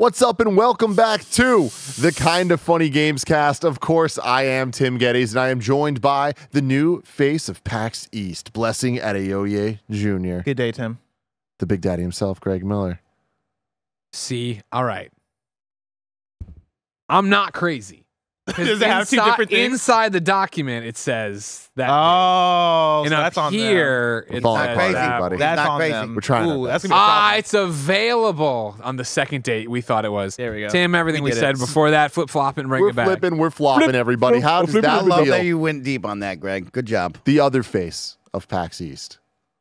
What's up and welcome back to the Kinda Funny Gamescast. Of course, I am Tim Gettys and I am joined by the new face of PAX East, Blessing Adeoye Jr., Good day, Tim. the Big Daddy himself, Greg Miller. See, all right. I'm not crazy. 'Cause Does it have two inside- different things? Inside the document, it says that. Oh, and so that's on here, We're it falling says that- everybody. That's Not on crazy. them. We're trying our Ooh, that's gonna be Ah, it's available on the second date. We thought it was. There we go. Tim, everything we, We said it. before that, flip flop and bring we're it back. flipping, we're flopping, everybody. How does flip, that I love feel? that you went deep on that, Greg. Good job. the other face of PAX East,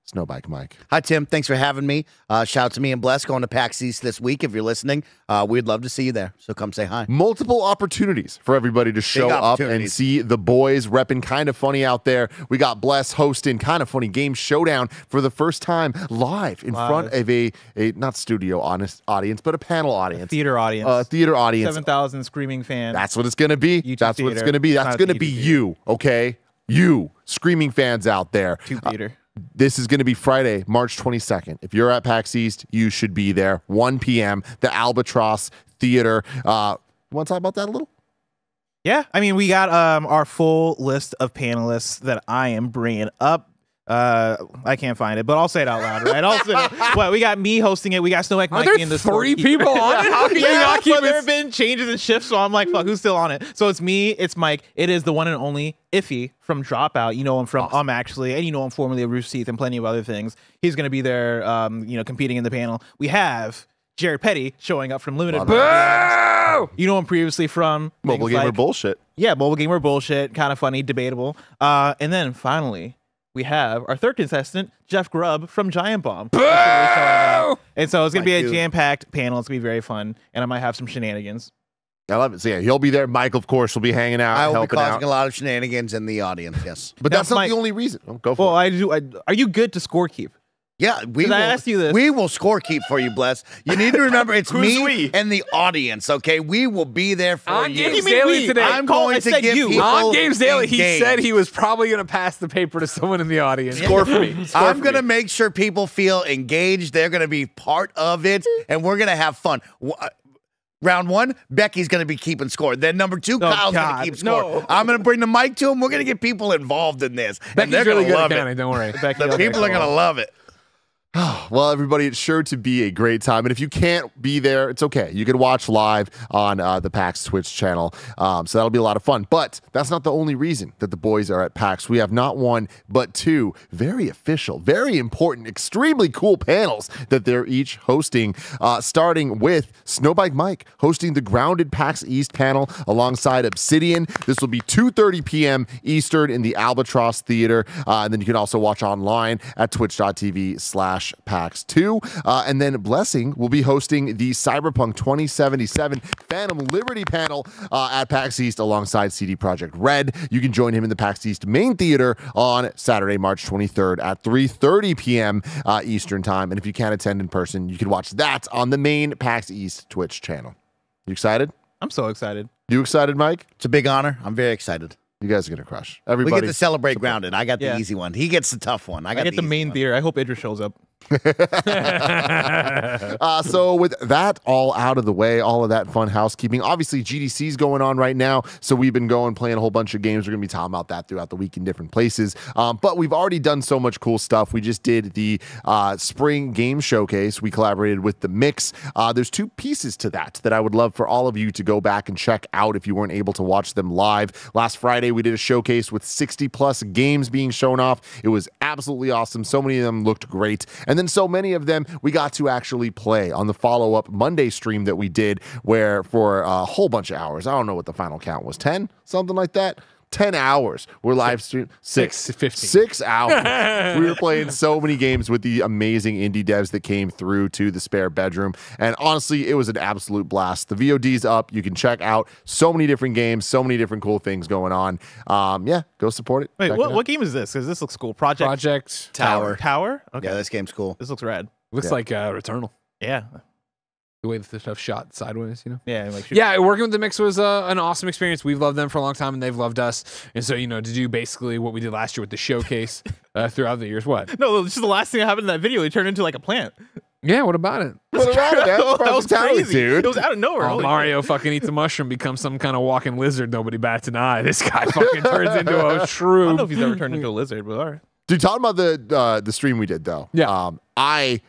Snowbike Mike. Hi, Tim. Thanks for having me. Uh, shout out to me and Bless going to PAX East this week. If you're listening, uh, we'd love to see you there. So come say hi. Multiple opportunities for everybody to show up and see the boys repping kind of funny out there. We got Bless hosting kind of funny game showdown for the first time live in front of a, a not studio honest audience, but a panel audience, theater audience. uh, theater audience. Seven thousand screaming fans. That's what it's gonna be. YouTube That's what it's gonna be. That's gonna be theater. you, okay? You screaming fans out there. tube theater. This is going to be Friday, March 22nd. If you're at PAX East, you should be there. 1 p.m. The Albatross Theater. Uh, want to talk about that a little? Yeah, I mean, we got um our full list of panelists that I am bringing up. Uh, I can't find it, but I'll say it out loud, right? I'll say it. What we got me hosting it. We got Snowbike Are Mike there in the three people on it? How can you yeah, not keep but there it? have been changes and shifts, so I'm like, fuck, who's still on it? So it's me, it's Mike, it is the one and only Ify from Dropout. You know him from Um Actually, and you know him formerly of Rooster Teeth and plenty of other things. He's gonna be there, um, you know, competing in the panel. We have Jared Petty showing up from Limited. Boo! You know him previously from Mobile gamer like- bullshit. yeah, mobile gamer bullshit, kind of funny, debatable. Uh, and then finally, we have our third contestant, Jeff Grubb from Giant Bomb. He's gonna be showing up. And so it's gonna be a jam-packed panel. It's gonna be very fun, and I might have some shenanigans. I love it. So, yeah, he'll be there. Mike, of course, will be hanging out, I will be helping causing out. a lot of shenanigans in the audience. Yes. But Now, that's not Mike- the only reason. Oh, go for Well, it. I do. I, are you good to score keep? Yeah, we 'Cause will, I asked you this. We will score keep for you, Bless. You need to remember it's me we? and the audience. Okay, we will be there for On you. Games Daily today. I'm Call- going I to said get you. people on Games Daily, he engaged. said he was probably going to pass the paper to someone in the audience. Score for me. I'm going to make sure people feel engaged. They're going to be part of it, and we're going to have fun. Uh, Round one, Becky's going to be keeping score. Then number two, Kyle's going to keep score. no. I'm going to bring the mic to him. We're going to get people involved in this. and Becky's they're really going to good love at it. counting. Don't worry. Becky, The okay, people are going to love it. Well, everybody, it's sure to be a great time. And if you can't be there, it's okay. You can watch live on uh, the PAX Twitch channel. Um, so that'll be a lot of fun. But that's not the only reason that the boys are at PAX. We have not one, but two very official, very important, extremely cool panels that they're each hosting, uh, starting with Snowbike Mike hosting the Grounded PAX East panel alongside Obsidian. This will be 2.30 p.m. Eastern in the Albatross Theater. Uh, and then you can also watch online at twitch.tv slash PAX2. Uh, and then Blessing will be hosting the Cyberpunk 2077 Phantom Liberty panel uh, at PAX East alongside CD Projekt Red. You can join him in the PAX East main theater on Saturday, March 23rd at 3.30 p.m. Uh, Eastern Time. And if you can't attend in person, you can watch that on the main PAX East Twitch channel. You excited? I'm so excited. You excited, Mike? It's a big honor. I'm very excited. You guys are gonna crush. Everybody, We Everybody. get to celebrate Grounded. I got the Yeah. easy one. He gets the tough one. I I got get the easy main one. theater. I hope Idris shows up. uh, so with that all out of the way, all of that fun housekeeping. Obviously, GDC's going on right now, so we've been going playing a whole bunch of games. We're gonna be talking about that throughout the week in different places. Um, but we've already done so much cool stuff. We just did the uh, spring game showcase. We collaborated with the Mix. Uh, there's two pieces to that that I would love for all of you to go back and check out if you weren't able to watch them live. Last Friday, we did a showcase with 60 plus games being shown off. It was absolutely awesome. So many of them looked great. And then so many of them we got to actually play on the follow up Monday stream that we did, where for a whole bunch of hours, I don't know what the final count was. 10, something like that. 10 hours. We're live stream six, Six, 15. six hours. we were playing so many games with the amazing indie devs that came through to the spare bedroom. And honestly, it was an absolute blast. The VOD's up. You can check out so many different games, so many different cool things going on. Um, yeah, go support it. Wait, Check it what, what game is this? Because this looks cool. Project Project Tower. Tower. Okay, Yeah, this game's cool. this looks rad. looks Yeah. like uh, Returnal. Yeah, The way that the stuff shot sideways, you know. yeah, like shoot- Yeah, working with the mix was uh, an awesome experience. We've loved them for a long time, and they've loved us. And so, you know, to do basically what we did last year with the showcase uh, throughout the years. What? No, this is the last thing that happened in that video. It turned into like a plant. Yeah, what about it? What about it? That was perfect timing, crazy, dude. It was out of nowhere. Oh, Mario fucking eats a mushroom, becomes some kind of walking lizard. Nobody bats an eye. This guy fucking turns into a shrew. I don't know if he's ever turned into a lizard, but all right. Dude, talking about the uh, the stream we did though. Yeah. Um, I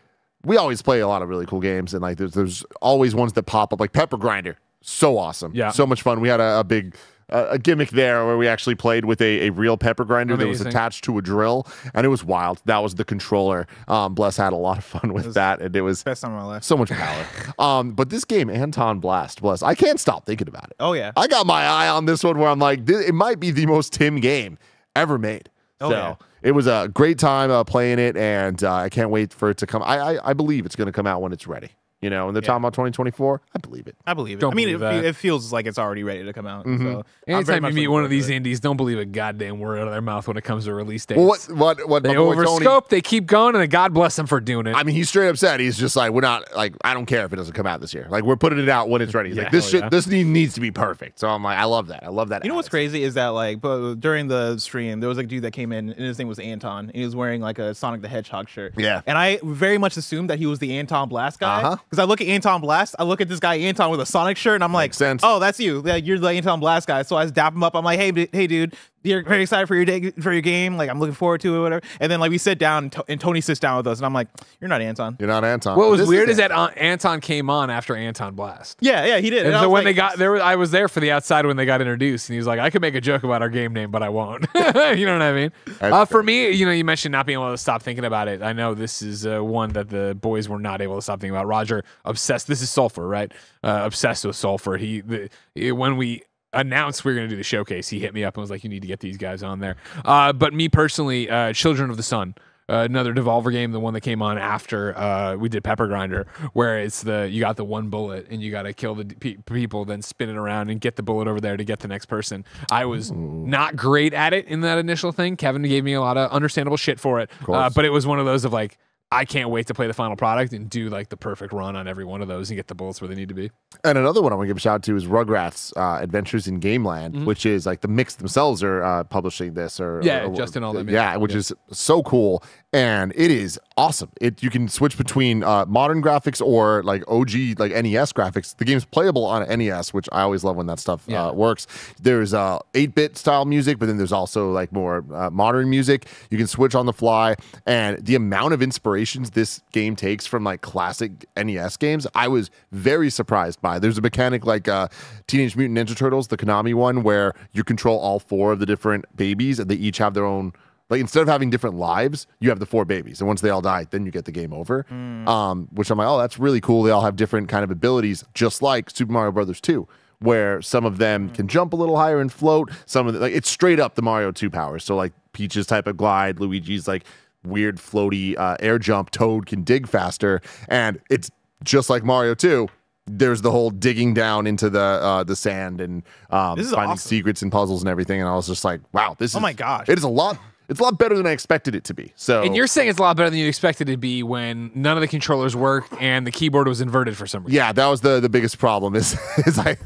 we always play a lot of really cool games, and like there's there's always ones that pop up, like Pepper Grinder. So awesome. Yeah. So much fun. We had a, a big a gimmick there where we actually played with a, a real pepper grinder that was attached to a drill, and it was wild. That was the controller. Um, Bless had a lot of fun with that, and it was Best time of my life. so much power. um, but this game, Anton Blast, Bless, I can't stop thinking about it. Oh yeah. I got my eye on this one where I'm like, it might be the most Tim game ever made. Oh, so yeah. It was a great time uh, playing it, and uh, I can't wait for it to come. I I, I believe it's going to come out when it's ready. You know, and they're talking about 2024. I believe it. I believe it. Don't I mean, it, believe that. it feels like it's already ready to come out. So I'm very Anytime you meet one of these it. indies, don't believe a goddamn word out of their mouth when it comes to release dates. Well, what what what they my boy Tony- overscope, they keep going, and then God bless them for doing it. I mean, he's straight up said he's just like, we're not like, I don't care if it doesn't come out this year. Like, we're putting it out when it's ready. He's Yeah, like, this hell shit, yeah. this need, needs to be perfect. So I'm like, I love that. I love that. You know what's crazy is that like, but during the stream, there was like a dude that came in, and his name was Anton. And he was wearing like a Sonic the Hedgehog shirt. Yeah. And I very much assumed that he was the Anton Blast guy. Uh-huh. Because I look at Anton Blast, I look at this guy Anton with a Sonic shirt, and I'm like, sense. oh, that's you. Like, you're the Anton Blast guy. So I just dap him up. I'm like, hey, d- hey, dude. You're very excited for your day, for your game. Like I'm looking forward to it, whatever. And then like we sit down, and, To- and Tony sits down with us, and I'm like, "You're not Anton." You're not Anton. what was This weird is Anton. that uh, Anton came on after Anton Blast. Yeah, yeah, he did. And I so was when like- they got there, I was there for the outside when they got introduced, and he was like, "I could make a joke about our game name, but I won't." you know what I mean? Uh, for me, you know, you mentioned not being able to stop thinking about it. I know this is uh, one that the boys were not able to stop thinking about. Roger obsessed. This is sulfur, right? Uh, obsessed with sulfur. He the, he- when we announced we were going to do the showcase, he hit me up and was like, "You need to get these guys on there." Uh, but me personally, uh, Children of the Sun. Uh, another Devolver game, the one that came on after uh, we did Pepper Grinder, where it's the you got the one bullet and you got to kill the pe- people, then spin it around and get the bullet over there to get the next person. I was not great at it in that initial thing. Kevin gave me a lot of understandable shit for it, uh, but it was one of those of like I can't wait to play the final product and do like the perfect run on every one of those and get the bullets where they need to be. And another one I want to give a shout out to is Rugrats uh, Adventures in Gameland, which is like the mix themselves are uh, publishing this. Or Yeah, or- Justin all them, Yeah, yeah. which is so cool, and it is awesome. It you can switch between uh, modern graphics or like OG like NES graphics. The game's playable on NES, which I always love when that stuff Yeah. uh, works. There's uh, 8-bit style music, but then there's also like more uh, modern music. You can switch on the fly, and the amount of inspirations this game takes from like classic NES games, I was very surprised by. There's a mechanic like uh, Teenage Mutant Ninja Turtles, the Konami one, where you control all four of the different babies, and they each have their own. Like instead of having different lives, you have the four babies, and once they all die, then you get the game over. Um, which I'm like, oh, that's really cool. They all have different kind of abilities, just like Super Mario Brothers 2 where some of them can jump a little higher and float. Some of the, like it's straight up the Mario 2 powers. So like Peach's type of glide, Luigi's like weird floaty uh, air jump, Toad can dig faster, and it's just like Mario 2. There's the whole digging down into the uh, the sand and um, This is finding awesome. secrets and puzzles and everything. And I was just like, wow, this Oh is my gosh. it is a lot. It's a lot better than I expected it to be. So And you're saying it's a lot better than you expected it to be when none of the controllers worked and the keyboard was inverted for some reason. Yeah, that was the the biggest problem is is I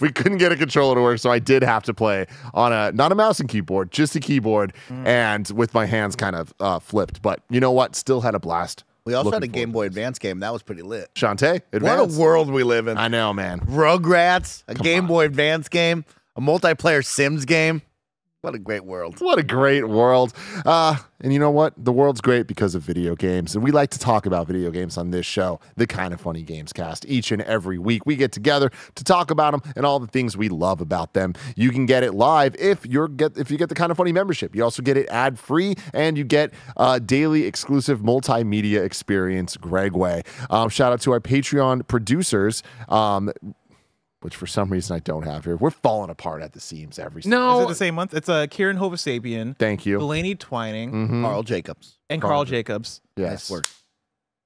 we couldn't get a controller to work, so I did have to play on a not a mouse and keyboard, just a keyboard, Mm. and with my hands kind of uh, flipped. But you know what? Still had a blast. We also Looking had a Game Boy Advance game. That was pretty lit. to it. Shantae, What a world we live in. I know, man. Rugrats, a Game on. Boy Advance game, a multiplayer Sims game. What a great world. What a great world. Uh, and you know what? The world's great because of video games. And we like to talk about video games on this show, the Kinda Funny Gamescast. Each and every week, we get together to talk about them and all the things we love about them. You can get it live if you're get if you get the Kinda Funny membership. You also get it ad free and you get a daily exclusive multimedia experience, Greg Way. Um, shout out to our Patreon producers. Um, which for some reason I don't have here. We're falling apart at the seams every single. Is No, it the same month? It's uh, Kieran Hovasapian, Thank you. Delaney Twining, Mhm. Carl Jacobs. and Carl Carl Jacobs. Yes. Nice work.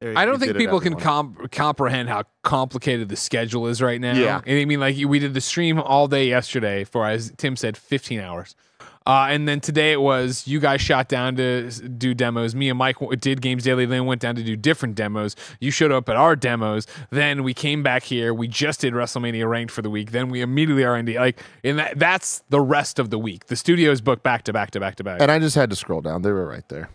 There- I don't think people can comp- comprehend how complicated the schedule is right now. Yeah. And I mean, like we did the stream all day yesterday for, as Tim said, 15 hours. Uh, and then today it was you guys shot down to do demos. Me and Mike did Games Daily, then went down to do different demos. You showed up at our demos. Then we came back here. We just did WrestleMania ranked for the week. Then we immediately are in the like, and that, that's the rest of the week. The studio is booked back to back to back to back. And I just had to scroll down. They were right there.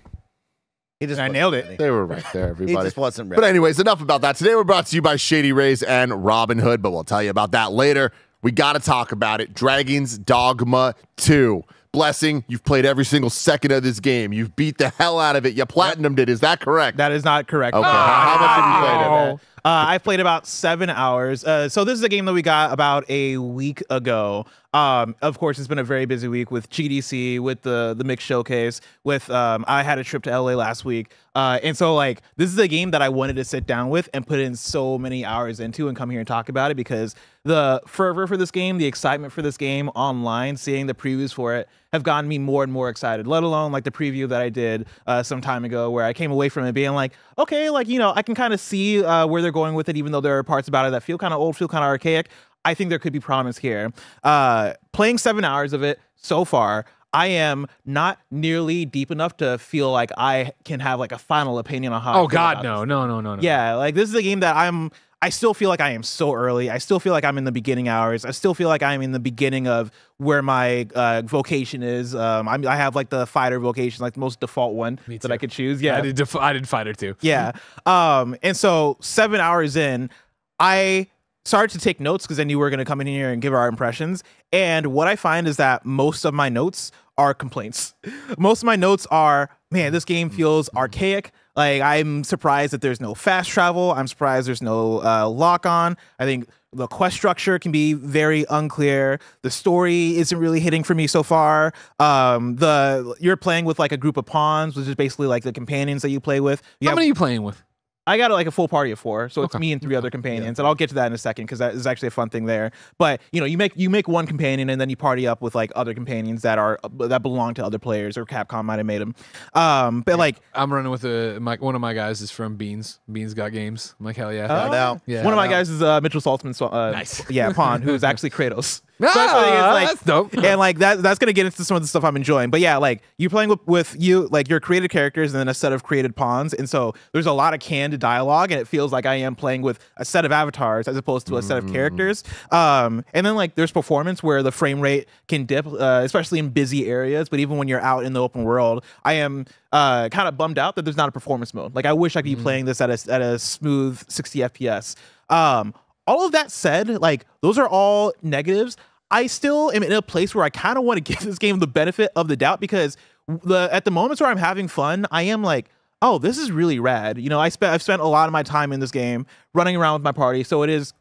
He just I nailed it. ready. They were right there, everybody. He everybody. just wasn't But anyways, enough about that. Today we're brought to you by Shady Rays and Robinhood, but we'll tell you about that later. We got to talk about it. Dragon's Dogma 2. Blessing, you've played every single second of this game. You've beat the hell out of it. You platinumed it. Is that correct? That is not correct. Okay. How- how much have you played of it? Uh, I played about seven hours. Uh, so this is a game that we got about a week ago. Um, of course, it's been a very busy week with GDC, with the the mix showcase. With um, I had a trip to LA last week, uh, and so like this is a game that I wanted to sit down with and put in so many hours into and come here and talk about it because the fervor for this game, the excitement for this game online, seeing the previews for it have gotten me more and more excited. Let alone like the preview that I did uh, some time ago, where I came away from it being like, okay, like you know, I can kind of see uh, where they're going with it, even though there are parts about it that feel kind of old, feel kind of archaic. I think there could be promise here. Uh, playing seven hours of it so far, I am not nearly deep enough to feel like I can have like a final opinion on how. Oh God, no, no, no, no, no. Yeah, like this is a game that I'm. I still feel like I am so early. I still feel like I'm in the beginning hours. I still feel like I'm in the beginning of where my uh, vocation is. Um, I'm, I have like the fighter vocation, like the most default one that I could choose. Yeah, I did. Def- I did fighter too. yeah. Um, and so seven hours in, I started to take notes because I knew we were going to come in here and give our impressions. And what I find is that most of my notes are complaints. Most of my notes are, man, this game feels archaic. Like I'm surprised that there's no fast travel. I'm surprised there's no uh, lock on. I think the quest structure can be very unclear. The story isn't really hitting for me so far. Um, the you're playing with like a group of pawns, which is basically like the companions that you play with. You How have- many are you playing with? I got like a full party of four, so it's Okay. me and three other companions, and I'll get to that in a second because that is actually a fun thing there. But you know, you make you make one companion, and then you party up with like other companions that are that belong to other players, or Capcom might have made them. Um, but like I'm running with a my one of my guys is from Beans. Beans got games. I'm like hell yeah. Shout out. Yeah. one of my guys is uh, Mitchell Saltzman, uh, Nice. yeah, Pawn, who is actually Kratos. Ah, So I think like- that's dope. and like that that's gonna get into some of the stuff I'm enjoying. But yeah, like you're playing with, with you like your created characters and then a set of created pawns, and so there's a lot of canned dialogue, and it feels like I am playing with a set of avatars as opposed to a set of characters. Um, and then like there's performance where the frame rate can dip, uh, especially in busy areas. But even when you're out in the open world, I am uh, kind of bummed out that there's not a performance mode. Like I wish I could be playing this at a at a smooth 60 FPS. Um, all of that said, like those are all negatives. I still am in a place where I kind of want to give this game the benefit of the doubt because the at the moments where I'm having fun, I am like, oh, this is really rad. You know, I spent I've spent a lot of my time in this game running around with my party, so it is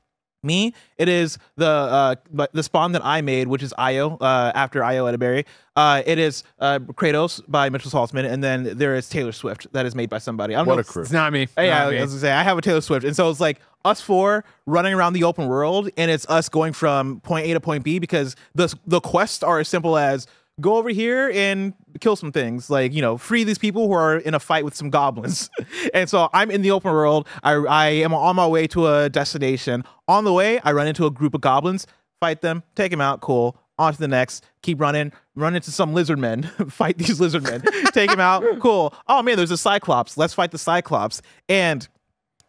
me. It is the uh the spawn that I made, which is Ayo uh, after Ayo Edebiri. Uh, it is uh, Kratos by Mitchell Saltzman, and then there is Taylor Swift that is made by somebody. I don't What know a crew. It's not me. Hey, Not I, me. I was gonna say I have a Taylor Swift, and so it's like us four running around the open world, and it's us going from point A to point B because the the quests are as simple as go over here and kill some things, like you know, free these people who are in a fight with some goblins. and so I'm in the open world. I I am on my way to a destination. On the way, I run into a group of goblins, fight them, take them out. Cool. On to the next. Keep running. Run into some lizard men. fight these lizard men. take them out. Cool. Oh man, there's a cyclops. Let's fight the cyclops. And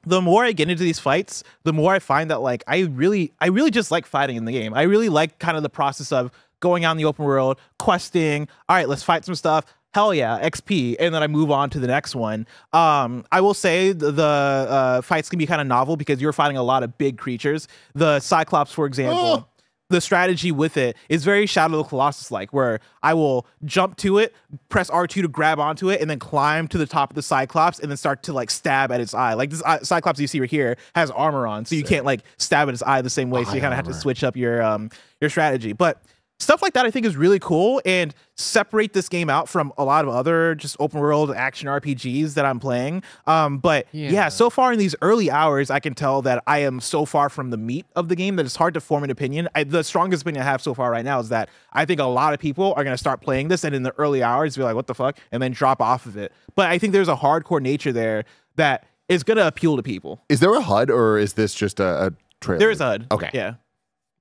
the more I get into these fights, the more I find that like I really I really just like fighting in the game. I really like kind of the process of going out in the open world, questing. All right, let's fight some stuff. Hell yeah, XP, and then I move on to the next one. Um, I will say the, the uh, fights can be kind of novel because you're fighting a lot of big creatures. The Cyclops, for example, the strategy with it is very Shadow of the Colossus like, where I will jump to it, press R2 to grab onto it, and then climb to the top of the Cyclops and then start to like stab at its eye. Like this eye- Cyclops you see right here has armor on, so you can't like stab at its eye the same way. so you kind of have to switch up your um your strategy. But stuff like that I think is really cool and separate this game out from a lot of other just open world action RPGs that I'm playing. Um, but yeah. Yeah. so far in these early hours, I can tell that I am so far from the meat of the game that it's hard to form an opinion. I, the strongest opinion I have so far right now is that I think a lot of people are going to start playing this and in the early hours be like, what the fuck? And then drop off of it. But I think there's a hardcore nature there that is going to appeal to people. Is there a HUD or is this just a, a trailer? There is a HUD. Okay. Yeah.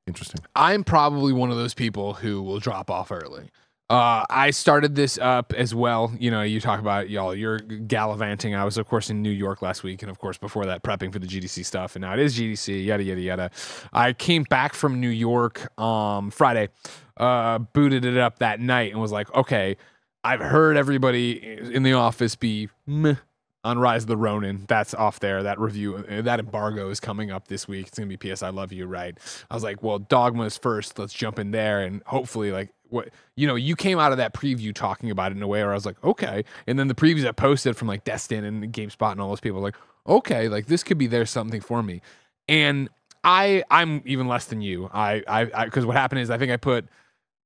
Interesting. I'm probably one of those people who will drop off early. Uh, I started this up as well. You know, you talk about y'all, you're gallivanting. I was, of course, in New York last week, and of course, before that, prepping for the GDC stuff. And now it is GDC, yada yada yada. I came back from New York um, Friday, uh, booted it up that night, and was like, okay, I've heard everybody in the office be meh on Rise of the Ronin. That's off there. That review, uh, that embargo is coming up this week. It's gonna be PS I Love You, right? I was like, well, Dogma is first. Let's jump in there, and hopefully, like, what you know, you came out of that preview talking about it in a way where I was like, okay. And then the previews I posted from like Destin and GameSpot and all those people, like, okay, like this could be there something for me. And I, I'm even less than you. I, I, because what happened is I think I put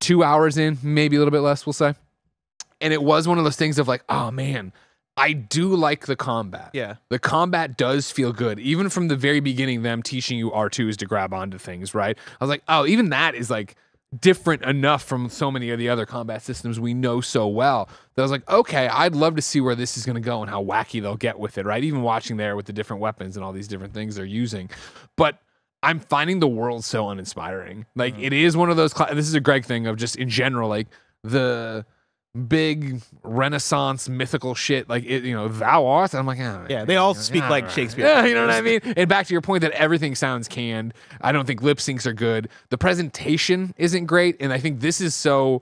two hours in, maybe a little bit less, we'll say. And it was one of those things of like, oh man, I do like the combat. Yeah. The combat does feel good. Even from the very beginning, them teaching you R2s to grab onto things, right? I was like, oh, even that is like different enough from so many of the other combat systems we know so well that I was like, okay, I'd love to see where this is going to go and how wacky they'll get with it, right? Even watching there with the different weapons and all these different things they're using. But I'm finding the world so uninspiring. Like, Mm. it is one of those, cla- this is a Greg thing of just in general, like the big renaissance mythical shit like it you know thou art i'm like oh, Yeah, they all speak like right. Shakespeare. yeah you know what i mean and back to your point that everything sounds canned i don't think lip syncs are good the presentation isn't great and i think this is so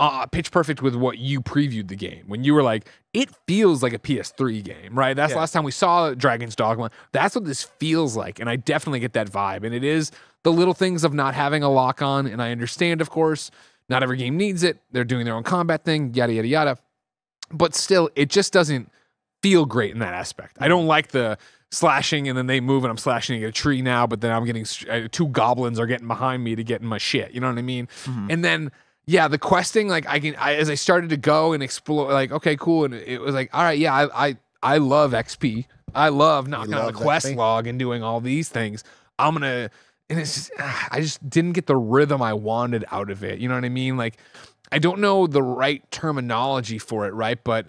uh, pitch perfect with what you previewed the game when you were like it feels like a ps3 game right that's the Yeah. last time we saw dragon's dogma that's what this feels like and i definitely get that vibe and it is the little things of not having a lock on and i understand of course not every game needs it. They're doing their own combat thing, yada, yada, yada. But still, it just doesn't feel great in that aspect. I don't like the slashing and then they move and I'm slashing at a tree now, but then I'm getting uh, two goblins are getting behind me to get in my shit. You know what I mean? And then, yeah, the questing, like I can, I, as I started to go and explore, like, okay, cool. And it was like, all right, yeah, I, I, I love XP. I love knocking out love the quest XP. log and doing all these things. I'm going to, and it's just, ah, I just didn't get the rhythm I wanted out of it. You know what I mean? Like, I don't know the right terminology for it, right? But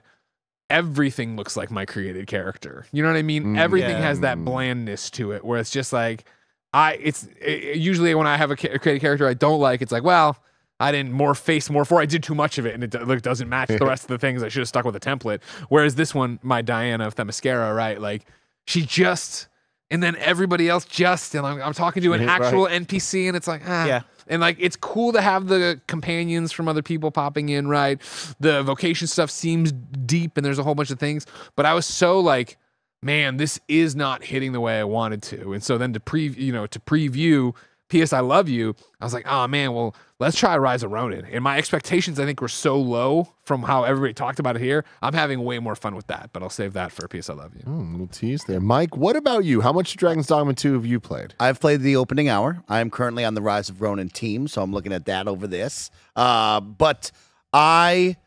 everything looks like my created character. You know what I mean? Mm, everything yeah. has that blandness to it where it's just like, I, it's it, usually when I have a ca- created character I don't like, it's like, well, I didn't more face more for I did too much of it and it doesn't match the rest of the things. I should have stuck with a template. Whereas this one, my Diana of Themyscira, right? Like she just, and then everybody else just, and I'm, I'm talking to an Right. actual NPC and it's like, ah. Yeah. And like it's cool to have the companions from other people popping in, right? The vocation stuff seems deep and there's a whole bunch of things. But I was so like, man, this is not hitting the way I wanted to. And so then to pre you know, to preview PS I Love You, I was like, oh man, well, let's try Rise of Ronin. And my expectations I think were so low from how everybody talked about it here. I'm having way more fun with that, but I'll save that for a PS I Love You. Hmm, little tease there. Mike, what about you? How much Dragon's Dogma 2 have you played? I've played the opening hour. I am currently on the Rise of Ronin team, so I'm looking at that over this. Uh, but I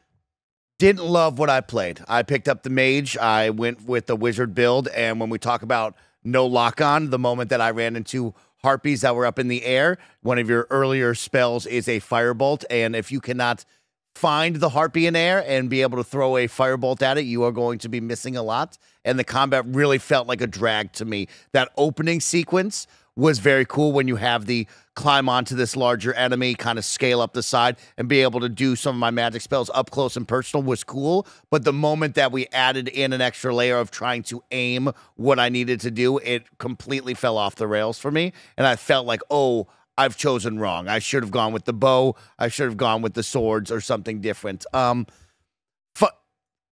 didn't love what I played. I picked up the mage. I went with the wizard build, and when we talk about no lock on, the moment that I ran into harpies that were up in the air, one of your earlier spells is a firebolt, and if you cannot find the harpy in air and be able to throw a firebolt at it, you are going to be missing a lot. And the combat really felt like a drag to me. That opening sequence was very cool when you have the climb onto this larger enemy, kind of scale up the side, and be able to do some of my magic spells up close and personal was cool. But the moment that we added in an extra layer of trying to aim what I needed to do, it completely fell off the rails for me. And I felt like, oh, I've chosen wrong. I should have gone with the bow. I should have gone with the swords or something different. Um,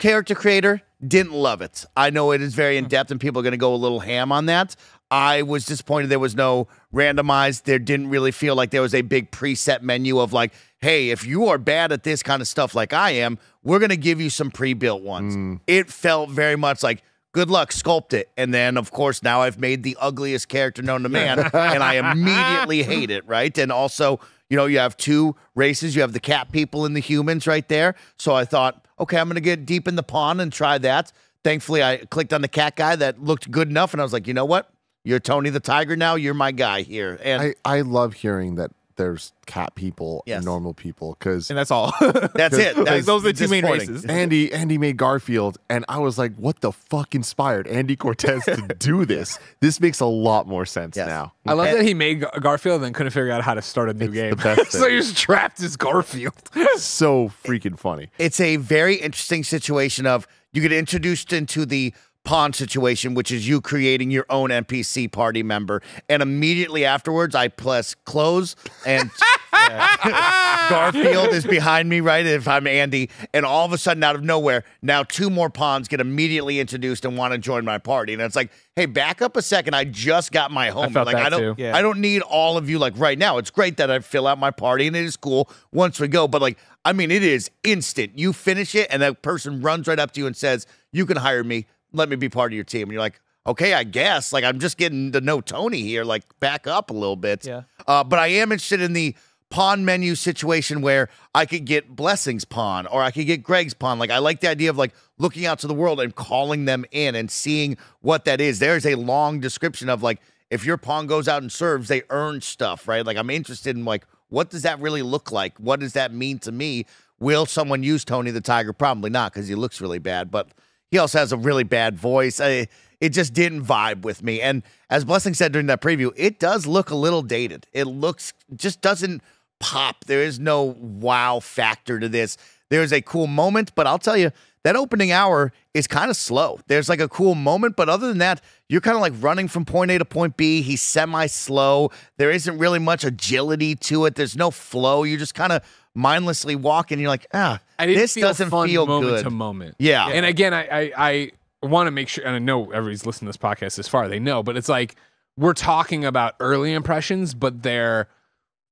character creator didn't love it. I know it is very hmm. in depth, and people are going to go a little ham on that. I was disappointed there was no randomized. There didn't really feel like there was a big preset menu of like, hey, if you are bad at this kind of stuff like I am, we're going to give you some pre-built ones. Hmm. It felt very much like good luck, sculpt it. And then, of course, now I've made the ugliest character known to man, and I immediately hate it, right? And also, you know, you have two races. You have the cat people and the humans right there. So I thought, okay, I'm going to get deep in the pond and try that. Thankfully, I clicked on the cat guy that looked good enough, and I was like, you know what? You're Tony the Tiger now. You're my guy here. And I, I love hearing that there's cat people Yes. and normal people because and that's all. that's it. That's those are the two main disappointing. races. Andy Andy made Garfield, and I was like, "What the fuck inspired Andy Cortez to do this? This makes a lot more sense Yes. now." I love And- that he made Gar- Garfield and couldn't figure out how to start a new It's game. the best so thing. he's trapped as Garfield. So freaking funny. it's a very interesting situation of you get introduced into the pawn situation, which is you creating your own NPC party member, and immediately afterwards, I press close and Garfield is behind me, right? If I'm Andy, and all of a sudden, out of nowhere, now two more pawns get immediately introduced and want to join my party, and it's like, hey, back up a second. I just got my home. felt like I don't. Yeah. I don't need all of you like right now. It's great that I fill out my party, and it is cool once we go. But like, I mean, it is instant. You finish it, and that person runs right up to you and says, "You can hire me. Let me be part of your team." And you're like. Okay, I guess. Like I'm just getting to know Tony here. Like back up a little bit. Yeah. Uh, but I am interested in the pawn menu situation where I could get Blessing's pawn or I could get Greg's pawn. Like I like the idea of like looking out to the world and calling them in and seeing what that is. There's a long description of like if your pawn goes out and serves, they earn stuff, right? Like I'm interested in like what does that really look like? What does that mean to me? Will someone use Tony the Tiger? Probably not because he looks really bad, but he also has a really bad voice. I, it just didn't vibe with me. And as Blessing said during that preview, it does look a little dated. It looks just doesn't pop. There is no wow factor to this. There's a cool moment, but I'll tell you, that opening hour is kind of slow. There's like a cool moment, but other than that, you're kind of like running from point A to point B. He's semi slow. There isn't really much agility to it. There's no flow. You're just kind of mindlessly walking. You're like, ah, this feel doesn't feel moment good. to moment. Yeah. And again, I I, I want to make sure, and I know everybody's listening to this podcast this far, they know, but it's like we're talking about early impressions, but they're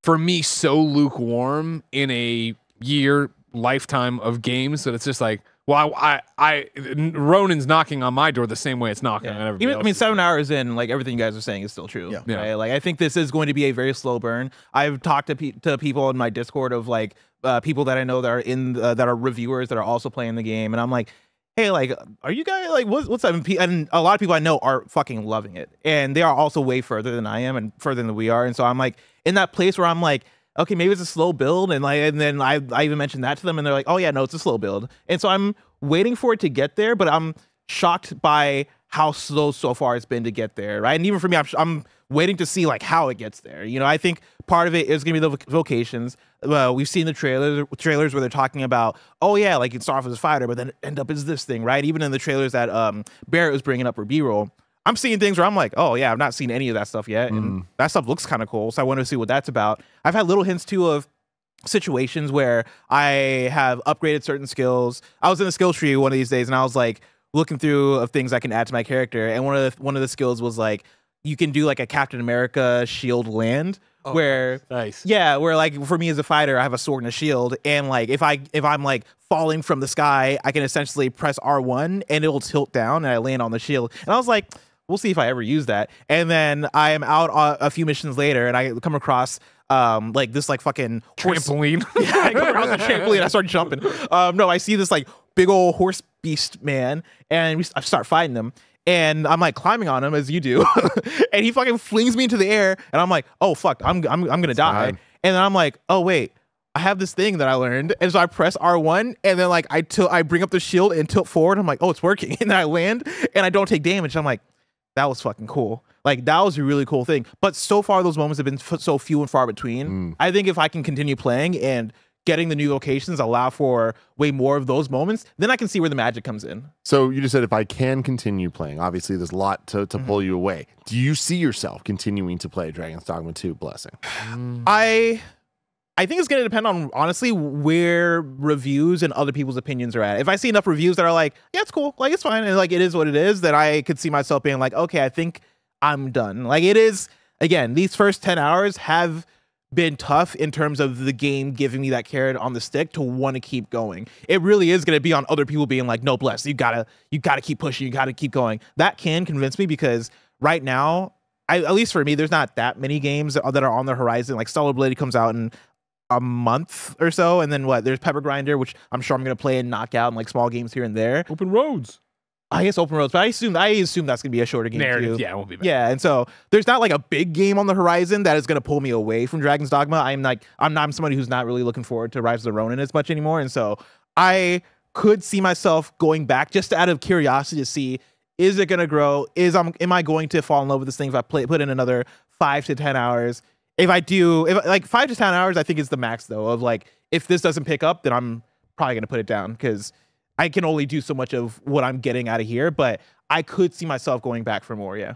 for me so lukewarm in a year lifetime of games that it's just like, well, I, I, I Ronin's knocking on my door the same way it's knocking on everybody Even, I mean, seven hours in, like everything you guys are saying is still true. Yeah. Yeah. Like I think this is going to be a very slow burn. I've talked to pe- to people in my Discord of like uh, people that I know that are in uh, that are reviewers that are also playing the game, and I'm like, hey, like, are you guys like what's what's up? And a lot of people I know are fucking loving it, and they are also way further than I am and further than we are, and so I'm like in that place where I'm like. Okay, maybe it's a slow build, and like, and then I, I even mentioned that to them, and they're like, "Oh yeah, no, it's a slow build." And so I'm waiting for it to get there, but I'm shocked by how slow so far it's been to get there, right? And even for me, I'm, I'm waiting to see like how it gets there. You know, I think part of it is gonna be the voc- vocations. Well, we've seen the trailers trailers where they're talking about, oh yeah, like it starts off as a fighter, but then end up as this thing, right? Even in the trailers that um Barrett was bringing up for B-roll. I'm seeing things where I'm like, oh yeah, I've not seen any of that stuff yet, and mm. that stuff looks kind of cool. So I want to see what that's about. I've had little hints too of situations where I have upgraded certain skills. I was in the skill tree one of these days, and I was like looking through of things I can add to my character, and one of the one of the skills was like you can do like a Captain America shield land oh, where nice. yeah, where like for me as a fighter, I have a sword and a shield, and like if I if I'm like falling from the sky, I can essentially press R one and it'll tilt down and I land on the shield. And I was like, we'll see if I ever use that. And then I am out uh, a few missions later, and I come across um like this like fucking horse- Trampoline. yeah, I come across the trampoline. I start jumping. Um, no, I see this like big old horse beast man, and we, I start fighting him. And I'm like climbing on him as you do, and he fucking flings me into the air, and I'm like, oh fuck, I'm I'm I'm gonna die. And then I'm like, oh wait, I have this thing that I learned, and so I press R1, and then like I tilt, I bring up the shield and tilt forward. I'm like, oh, it's working, and then I land, and I don't take damage. I'm like, that was fucking cool. Like that was a really cool thing. But so far, those moments have been so few and far between. Mm. I think if I can continue playing and getting the new locations allow for way more of those moments, then I can see where the magic comes in. So you just said if I can continue playing, obviously there's a lot to, to pull mm-hmm. you away. Do you see yourself continuing to play Dragon's Dogma 2 Blessing? I I think it's going to depend on honestly where reviews and other people's opinions are at. If I see enough reviews that are like, yeah, it's cool, like it's fine, and like it is what it is, then I could see myself being like, okay, I think I'm done. Like it is again, these first 10 hours have been tough in terms of the game giving me that carrot on the stick to want to keep going. It really is going to be on other people being like, "No, bless, you gotta, you gotta keep pushing, you gotta keep going." That can convince me because right now, I, at least for me, there's not that many games that are on the horizon. Like Stellar Blade comes out in a month or so, and then what? There's Pepper Grinder, which I'm sure I'm going to play and knock out in like small games here and there. Open roads. I guess Open Roads, but I assume I assume that's going to be a shorter game Narrative. too. Yeah, it won't be bad. Yeah, and so there's not like a big game on the horizon that is going to pull me away from Dragon's Dogma. I'm like I'm not I'm somebody who's not really looking forward to Rise of the Ronin as much anymore, and so I could see myself going back just out of curiosity to see is it going to grow? Is I'm am I going to fall in love with this thing if I play put in another five to ten hours? If I do, if like five to ten hours, I think is the max though. Of like if this doesn't pick up, then I'm probably going to put it down because I can only do so much of what I'm getting out of here, but I could see myself going back for more. Yeah.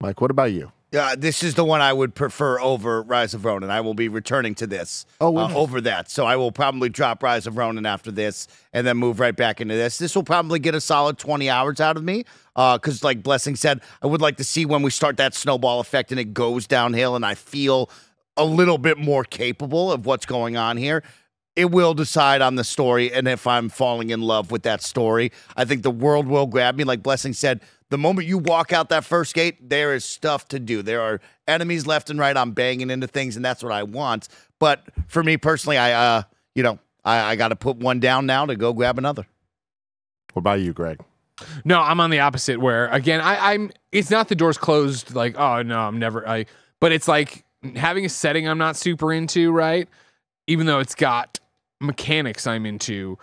Mike, what about you? Uh, this is the one I would prefer over Rise of Ronin. I will be returning to this Oh, uh, over that. So I will probably drop Rise of Ronin after this and then move right back into this. This will probably get a solid 20 hours out of me. Because, like Blessing said, I would like to see when we start that snowball effect and it goes downhill and I feel a little bit more capable of what's going on here. It will decide on the story and if I'm falling in love with that story. I think the world will grab me. Like Blessing said, the moment you walk out that first gate, there is stuff to do. There are enemies left and right. I'm banging into things, and that's what I want. But for me personally, I, uh, you know, I, I got to put one down now to go grab another. What about you, Greg? No, I'm on the opposite. Where again, I, I'm. It's not the doors closed. Like, oh no, I'm never. I. But it's like having a setting I'm not super into. Right, even though it's got mechanics I'm into.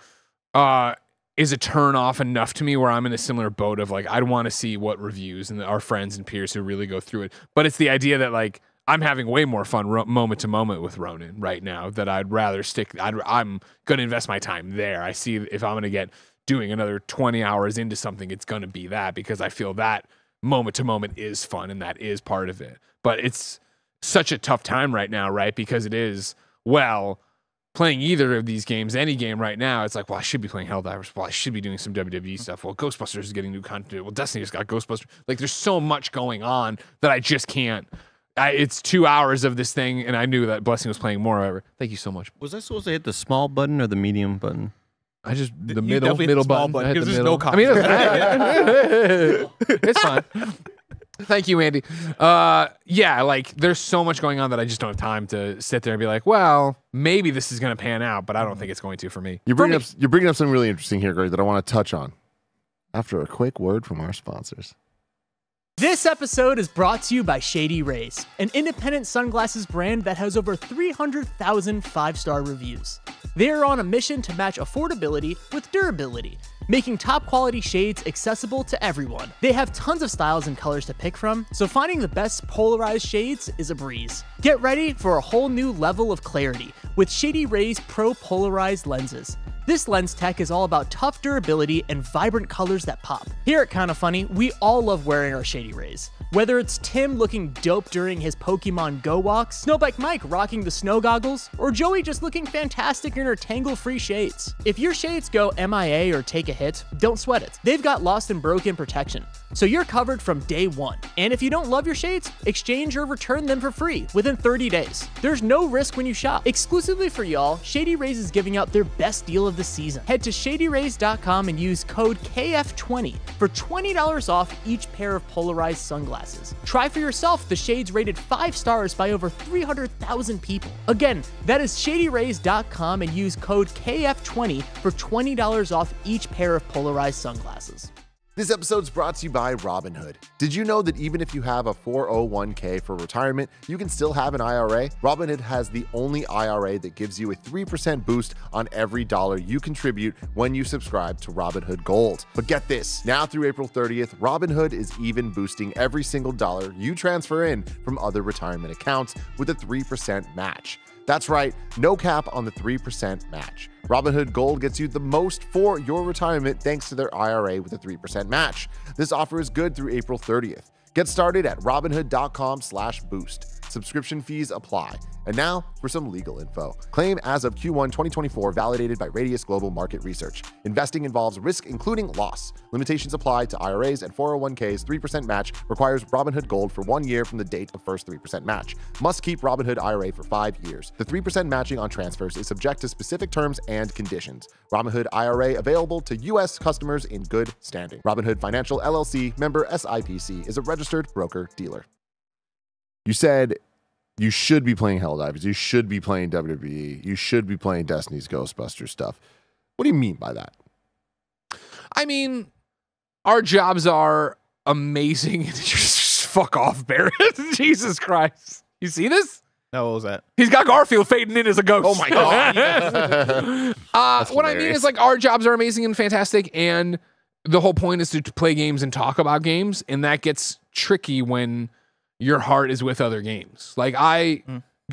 Uh, is a turn off enough to me where I'm in a similar boat of like I'd want to see what reviews and our friends and peers who really go through it. But it's the idea that like I'm having way more fun ro- moment to moment with Ronin right now that I'd rather stick. I'm going to invest my time there. I see if I'm going to get doing another 20 hours into something, it's going to be that because I feel that moment to moment is fun and that is part of it. But it's such a tough time right now, right? Because it is, well, playing either of these games, any game right now, it's like, well, I should be playing Helldivers. Well, I should be doing some WWE mm-hmm. stuff. Well, Ghostbusters is getting new content. Well, Destiny just got Ghostbusters. Like, there's so much going on that I just can't. I, it's two hours of this thing, and I knew that Blessing was playing more. However, thank you so much. Was I supposed to hit the small button or the medium button? I just the You middle definitely hit middle the small button. button I hit the 'cause there's no. I mean, content. it's, it's fine. Thank you, Andy. Uh, yeah, like there's so much going on that I just don't have time to sit there and be like, well, maybe this is going to pan out, but I don't think it's going to for me. You're For bringing me. up you're bringing up something really interesting here, Greg, that I want to touch on. After a quick word from our sponsors. This episode is brought to you by Shady Rays, an independent sunglasses brand that has over 300,000 five star reviews. They are on a mission to match affordability with durability, making top quality shades accessible to everyone. They have tons of styles and colors to pick from, so finding the best polarized shades is a breeze. Get ready for a whole new level of clarity with Shady Rays Pro Polarized lenses. This lens tech is all about tough durability and vibrant colors that pop. Here at Kinda Funny, we all love wearing our Shady Rays. Whether it's Tim looking dope during his Pokemon Go walks, Snowbike Mike rocking the snow goggles, or Joey just looking fantastic in her tangle-free shades. If your shades go MIA or take a hit, don't sweat it. They've got lost and broken protection, so you're covered from day one. And if you don't love your shades, exchange or return them for free within 30 days. There's no risk when you shop. Exclusively for y'all, Shady Rays is giving out their best deal of the season. Head to shadyrays.com and use code KF20 for $20 off each pair of polarized sunglasses. Try for yourself the shades rated 5 stars by over 300,000 people. Again, that is shadyrays.com and use code KF20 for $20 off each pair of polarized sunglasses. This episode's brought to you by Robinhood. Did you know that even if you have a 401k for retirement, you can still have an IRA? Robinhood has the only IRA that gives you a 3% boost on every dollar you contribute when you subscribe to Robinhood Gold. But get this now through April 30th, Robinhood is even boosting every single dollar you transfer in from other retirement accounts with a 3% match. That's right, no cap on the 3% match. Robinhood Gold gets you the most for your retirement thanks to their IRA with a 3% match. This offer is good through April 30th. Get started at robinhood.com slash boost. Subscription fees apply. And now for some legal info. Claim as of Q1 2024 validated by Radius Global Market Research. Investing involves risk including loss. Limitations apply to IRAs and 401ks. 3% match requires Robinhood Gold for one year from the date of first 3% match. Must keep Robinhood IRA for five years. The 3% matching on transfers is subject to specific terms and conditions. Robinhood IRA available to U.S. customers in good standing. Robinhood Financial LLC member SIPC is a registered broker dealer. You said you should be playing Helldivers. You should be playing WWE. You should be playing Destiny's Ghostbuster stuff. What do you mean by that? I mean, our jobs are amazing. Just fuck off, Barrett. Jesus Christ. You see this? No, what was that? He's got Garfield fading in as a ghost. Oh my God. uh, what I mean is like our jobs are amazing and fantastic, and the whole point is to, to play games and talk about games, and that gets tricky when your heart is with other games. Like I,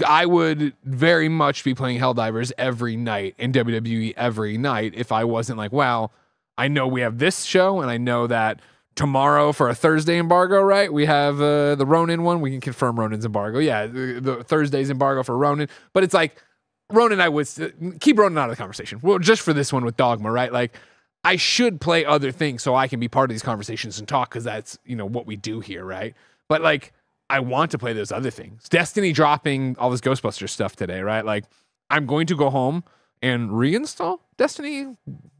I would very much be playing Helldivers every night and WWE every night if I wasn't like, well, I know we have this show, and I know that tomorrow for a Thursday embargo, right? We have uh, the Ronin one. We can confirm Ronin's embargo. Yeah, the, the Thursday's embargo for Ronin. But it's like Ronin, I would st- keep Ronin out of the conversation. Well, just for this one with Dogma, right? Like I should play other things so I can be part of these conversations and talk because that's you know what we do here, right? But like I want to play those other things. Destiny dropping all this Ghostbusters stuff today, right? Like I'm going to go home and reinstall Destiny.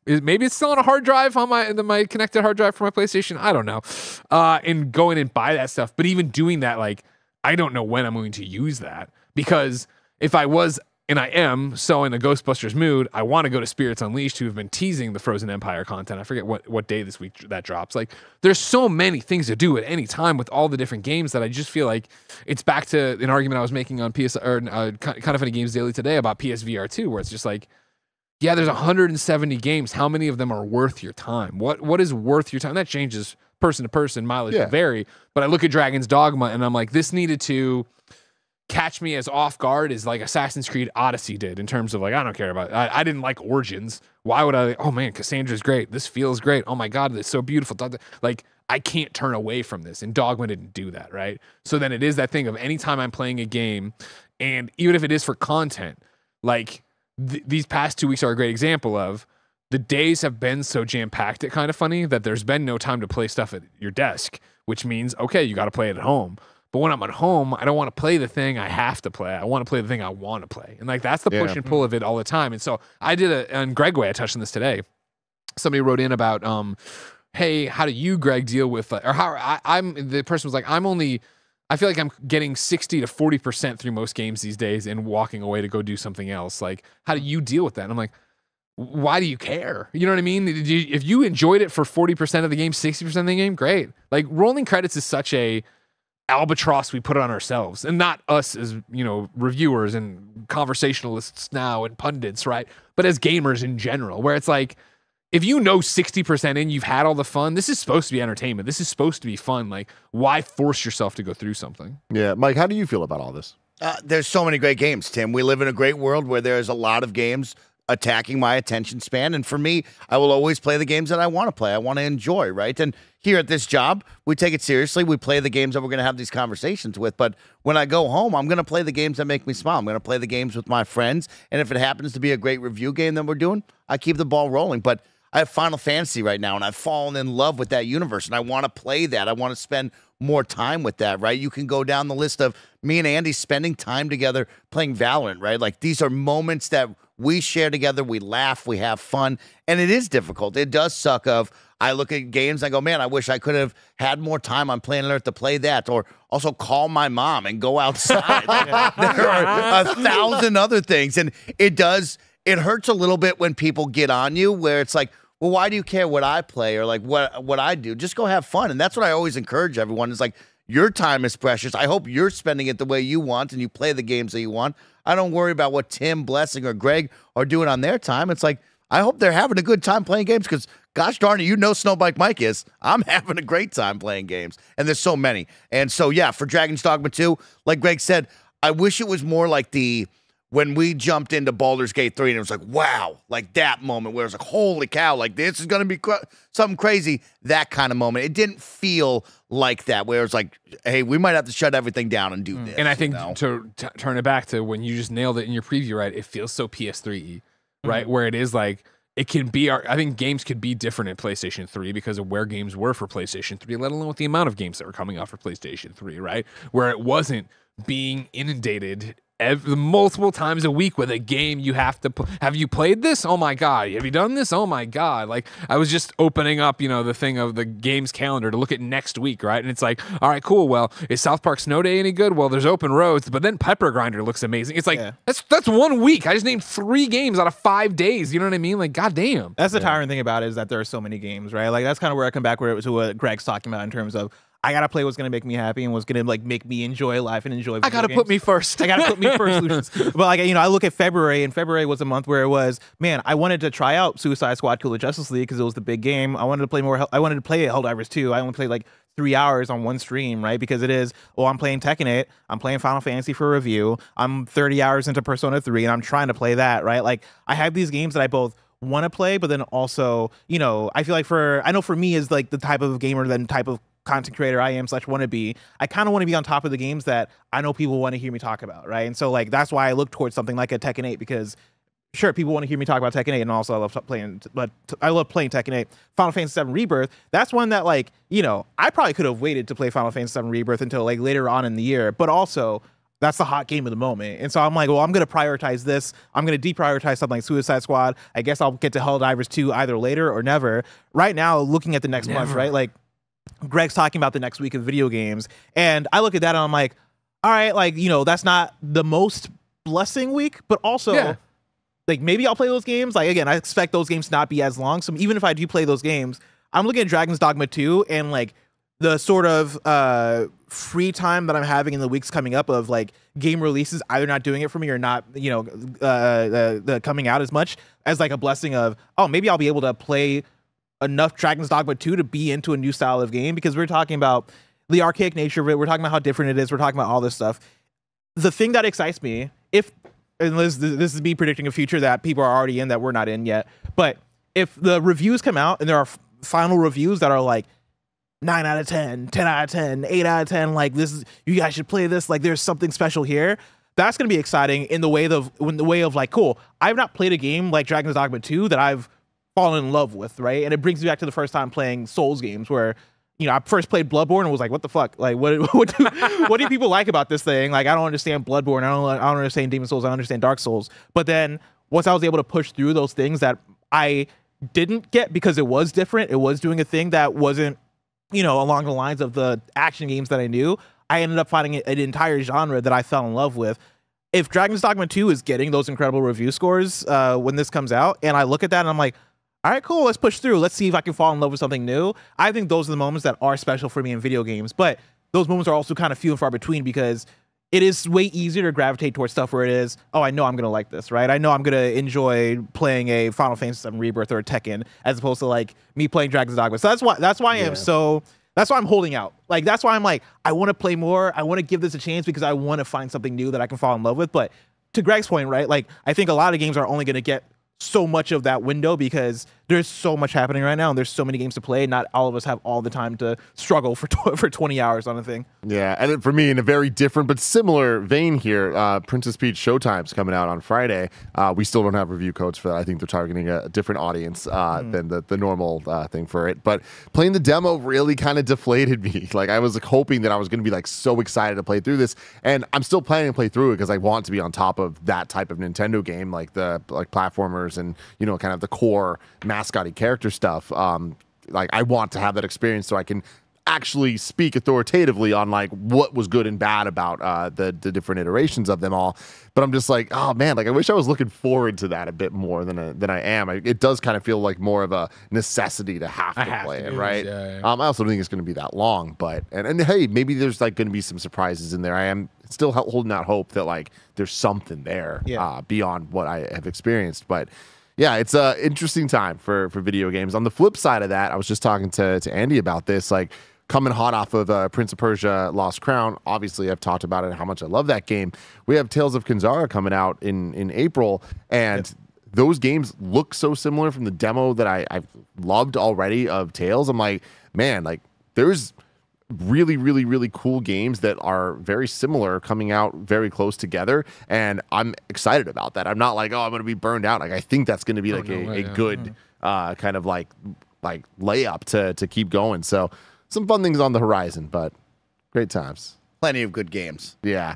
Maybe it's still on a hard drive on my my connected hard drive for my PlayStation. I don't know. Uh, and go in and buy that stuff. But even doing that, like I don't know when I'm going to use that because if I was and I am so in a Ghostbusters mood, I want to go to Spirits Unleashed, who have been teasing the Frozen Empire content. I forget what, what day this week that drops. Like, there's so many things to do at any time with all the different games that I just feel like it's back to an argument I was making on PS or uh, Kinda Funny Games Daily today about PSVR 2, where it's just like, yeah, there's 170 games. How many of them are worth your time? What what is worth your time? That changes person to person, mileage Yeah. vary. But I look at Dragon's Dogma and I'm like, this needed to catch me as off guard as like Assassin's Creed Odyssey did in terms of like I don't care about I, I didn't like Origins. Why would I? Oh man, Cassandra's great. This feels great. Oh my god, it's so beautiful. Like I can't turn away from this, and Dogma didn't do that, right? So then it is that thing of anytime I'm playing a game, and even if it is for content, like th- these past two weeks are a great example of. The days have been so jam packed, it kind of funny that there's been no time to play stuff at your desk, which means okay, you got to play it at home. But when I'm at home, I don't want to play the thing I have to play. I want to play the thing I want to play. And like that's the push Yeah. and pull of it all the time. And so I did a and Greg way I touched on this today. Somebody wrote in about um, hey, how do you, Greg, deal with uh, or how I, I'm the person was like, I'm only I feel like I'm getting 60 to 40% through most games these days and walking away to go do something else. Like, how do you deal with that? And I'm like, why do you care? You know what I mean? If you enjoyed it for 40% of the game, 60% of the game, great. Like rolling credits is such a albatross we put on ourselves and not us as, you know, reviewers and conversationalists now and pundits, right? But as gamers in general, where it's like, if you know 60% in, you've had all the fun, this is supposed to be entertainment. This is supposed to be fun. Like, why force yourself to go through something? Yeah, Mike, how do you feel about all this? Uh, there's so many great games, Tim. We live in a great world where there's a lot of games attacking my attention span. And for me, I will always play the games that I want to play. I want to enjoy, right? And here at this job, we take it seriously. We play the games that we're going to have these conversations with. But when I go home, I'm going to play the games that make me smile. I'm going to play the games with my friends. And if it happens to be a great review game that we're doing, I keep the ball rolling. But I have Final Fantasy right now, and I've fallen in love with that universe, and I want to play that. I want to spend more time with that, right? You can go down the list of me and Andy spending time together playing Valorant, right? Like these are moments that we share together. We laugh, we have fun, and it is difficult. It does suck. Of I look at games, I go, man, I wish I could have had more time on Planet Earth to play that, or also call my mom and go outside. there are a thousand other things, and it does. It hurts a little bit when people get on you, where it's like well, why do you care what I play or like what what I do? Just go have fun. And that's what I always encourage everyone is like your time is precious. I hope you're spending it the way you want and you play the games that you want. I don't worry about what Tim, Blessing, or Greg are doing on their time. It's like I hope they're having a good time playing games because gosh darn it, you know Snowbike Mike is. I'm having a great time playing games. And there's so many. And so yeah, for Dragon's Dogma 2, like Greg said, I wish it was more like the when we jumped into Baldur's Gate 3 and it was like, wow, like that moment where it's like, holy cow, like this is going to be cr- something crazy, that kind of moment. It didn't feel like that, where it's like, hey, we might have to shut everything down and do this. Mm. And I think know? to turn it back to when you just nailed it in your preview, right? It feels so PS3, right? Where it is like it can be. Our, I think games could be different at PlayStation 3 because of where games were for PlayStation 3, let alone with the amount of games that were coming out for PlayStation 3, right? Where it wasn't being inundated. Ev- multiple times a week with a game you have to pl- have you played this? Oh my god. Have you done this? Oh my god. Like i was just opening up you know the thing of the games calendar to look at next week right? And it's like all right cool. Well is south park snow day any good? Well there's open roads but then pepper grinder looks amazing. It's like Yeah. that's that's one week. I just named three games out of five days. You know what i mean? Like god damn That's the tiring thing about it is that there are so many games, right? Like that's kind of where I come back where to what Greg's talking about in terms of I gotta play what's gonna make me happy and what's gonna like make me enjoy life and enjoy. i gotta games. put me first I gotta put me first, Lucius. But like you know, I look at February, and February was a month where it was, man, I wanted to try out Suicide Squad: the Justice League because it was the big game. I wanted to play more. Hell- I wanted to play Helldivers 2. I only played like three hours on one stream, right? Because it is, oh, I'm playing Tekken 8, I'm playing Final Fantasy for review, I'm 30 hours into Persona 3, and I'm trying to play that, right? Like I have these games that I both want to play, but then also, you know, I feel like for I know for me is like the type of gamer, then type of content creator I am slash want to be, I kind of want to be on top of the games that I know people want to hear me talk about, right? And so like that's why I look towards something like a Tekken 8 because sure people want to hear me talk about Tekken 8 and also I love playing but I love playing Tekken 8. Final Fantasy 7 Rebirth, that's one that like, you know, I probably could have waited to play Final Fantasy 7 Rebirth until like later on in the year, but also that's the hot game of the moment. And so I'm like, well, I'm going to prioritize this. I'm going to deprioritize something like Suicide Squad. I guess I'll get to Helldivers 2 either later or never. Right now, looking at the next month, right? Like Greg's talking about the next week of video games. And I look at that and I'm like, all right, like, you know, that's not the most blessing week, but also Yeah. like maybe I'll play those games. Like again, I expect those games to not be as long. So even if I do play those games, I'm looking at Dragon's Dogma 2 and like the sort of uh free time that I'm having in the weeks coming up of like game releases either not doing it for me or not, you know, uh, uh the coming out as much as like a blessing of oh maybe I'll be able to play enough Dragon's Dogma 2 to be into a new style of game because we're talking about the archaic nature of it. We're talking about how different it is. We're talking about all this stuff. The thing that excites me, if and this, this is me predicting a future that people are already in that we're not in yet, but if the reviews come out and there are final reviews that are like 9 out of 10, 10 out of 10, 8 out of 10, like this is you guys should play this, like there's something special here. That's gonna be exciting in the way of in the way of like, cool, I've not played a game like Dragon's Dogma 2 that I've fallen in love with, right? And it brings me back to the first time playing Souls games where you know, I first played Bloodborne and was like, "What the fuck? Like, what? What do, what do people like about this thing? Like, I don't understand Bloodborne. I don't. I don't understand Demon Souls. I don't understand Dark Souls. But then once I was able to push through those things that I didn't get because it was different, it was doing a thing that wasn't, you know, along the lines of the action games that I knew. I ended up finding an entire genre that I fell in love with. If Dragon's Dogma 2 is getting those incredible review scores uh, when this comes out, and I look at that and I'm like, all right, cool, let's push through. Let's see if I can fall in love with something new. I think those are the moments that are special for me in video games, but those moments are also kind of few and far between because it is way easier to gravitate towards stuff where it is, oh, I know I'm gonna like this, right? I know I'm gonna enjoy playing a Final Fantasy VII Rebirth or a Tekken, as opposed to like me playing Dragon's Dogma. So that's why that's why I am so that's why I'm holding out. Like that's why I'm like, I want to play more. I want to give this a chance because I want to find something new that I can fall in love with. But to Greg's point, right? Like I think a lot of games are only gonna get so much of that window because there's so much happening right now and there's so many games to play. Not all of us have all the time to struggle for tw- for 20 hours on a thing. Yeah, and then for me, in a very different but similar vein here, uh, Princess Peach Showtime's coming out on Friday. Uh, we still don't have review codes for that. I think they're targeting a, different audience uh, than the, the normal uh, thing for it. But playing the demo really kind of deflated me. Like I was like, hoping that I was going to be like so excited to play through this, and I'm still planning to play through it because I want to be on top of that type of Nintendo game, like the like platformers and you know kind of the core mascotty character stuff. Um, like I want to have that experience so I can actually speak authoritatively on like what was good and bad about uh, the the different iterations of them all. But I'm just like, oh man, like I wish I was looking forward to that a bit more than I, than I am. I, it does kind of feel like more of a necessity to have to have play to it, right? this, yeah, yeah. Um, I also don't think it's going to be that long, but and, and hey, maybe there's like going to be some surprises in there. I am still holding out hope that like there's something there Yeah. uh, beyond what I have experienced, but. Yeah, it's a interesting time for for video games. On the flip side of that, I was just talking to to Andy about this, like coming hot off of uh, Prince of Persia: Lost Crown. Obviously, I've talked about it how much I love that game. We have Tales of Kenzera coming out in in April, and those games look so similar from the demo that I I've loved already of Tales. I'm like, man, like there's really really really cool games that are very similar coming out very close together and i'm excited about that i'm not like oh i'm gonna be burned out like i think that's gonna be like no a, way, a yeah. good uh kind of like like layup to to keep going so some fun things on the horizon but great times Plenty of good games. yeah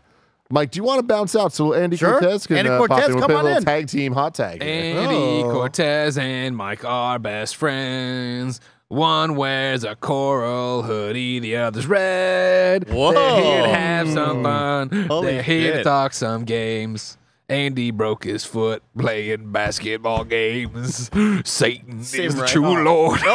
mike do you want to bounce out so andy Sure. cortez can Andy uh, pop in. We'll come a on little in. tag team hot tag. Andy Oh. Cortez and Mike are best friends. One wears a coral hoodie, the other's red. Whoa. They're here to have some fun. Holy They're here to talk some games. Andy broke his foot playing basketball games. Satan is the right true on. Lord.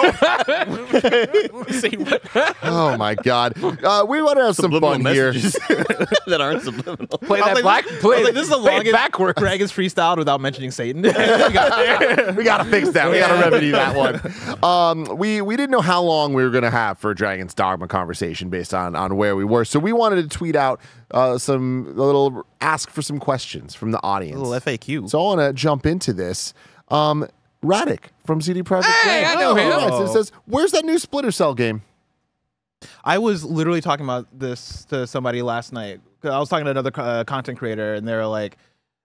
oh my god uh, we want to have some fun here that aren't subliminal. Play I that was black. play like, this is the play it longest backwards. Greg has freestyled without mentioning Satan. We got- we gotta fix that. We gotta remedy that one. Um, we we didn't know how long we were gonna have for Dragon's Dogma conversation based on on where we were, so we wanted to tweet out uh, some a little ask for some questions from the audience. little FAQ. So I want to jump into this. Um, Radic from CD Projekt Hey, Red. I know him. Yes, it says, "Where's that new Splinter Cell game?" I was literally talking about this to somebody last night. I was talking to another uh, content creator, and they were like,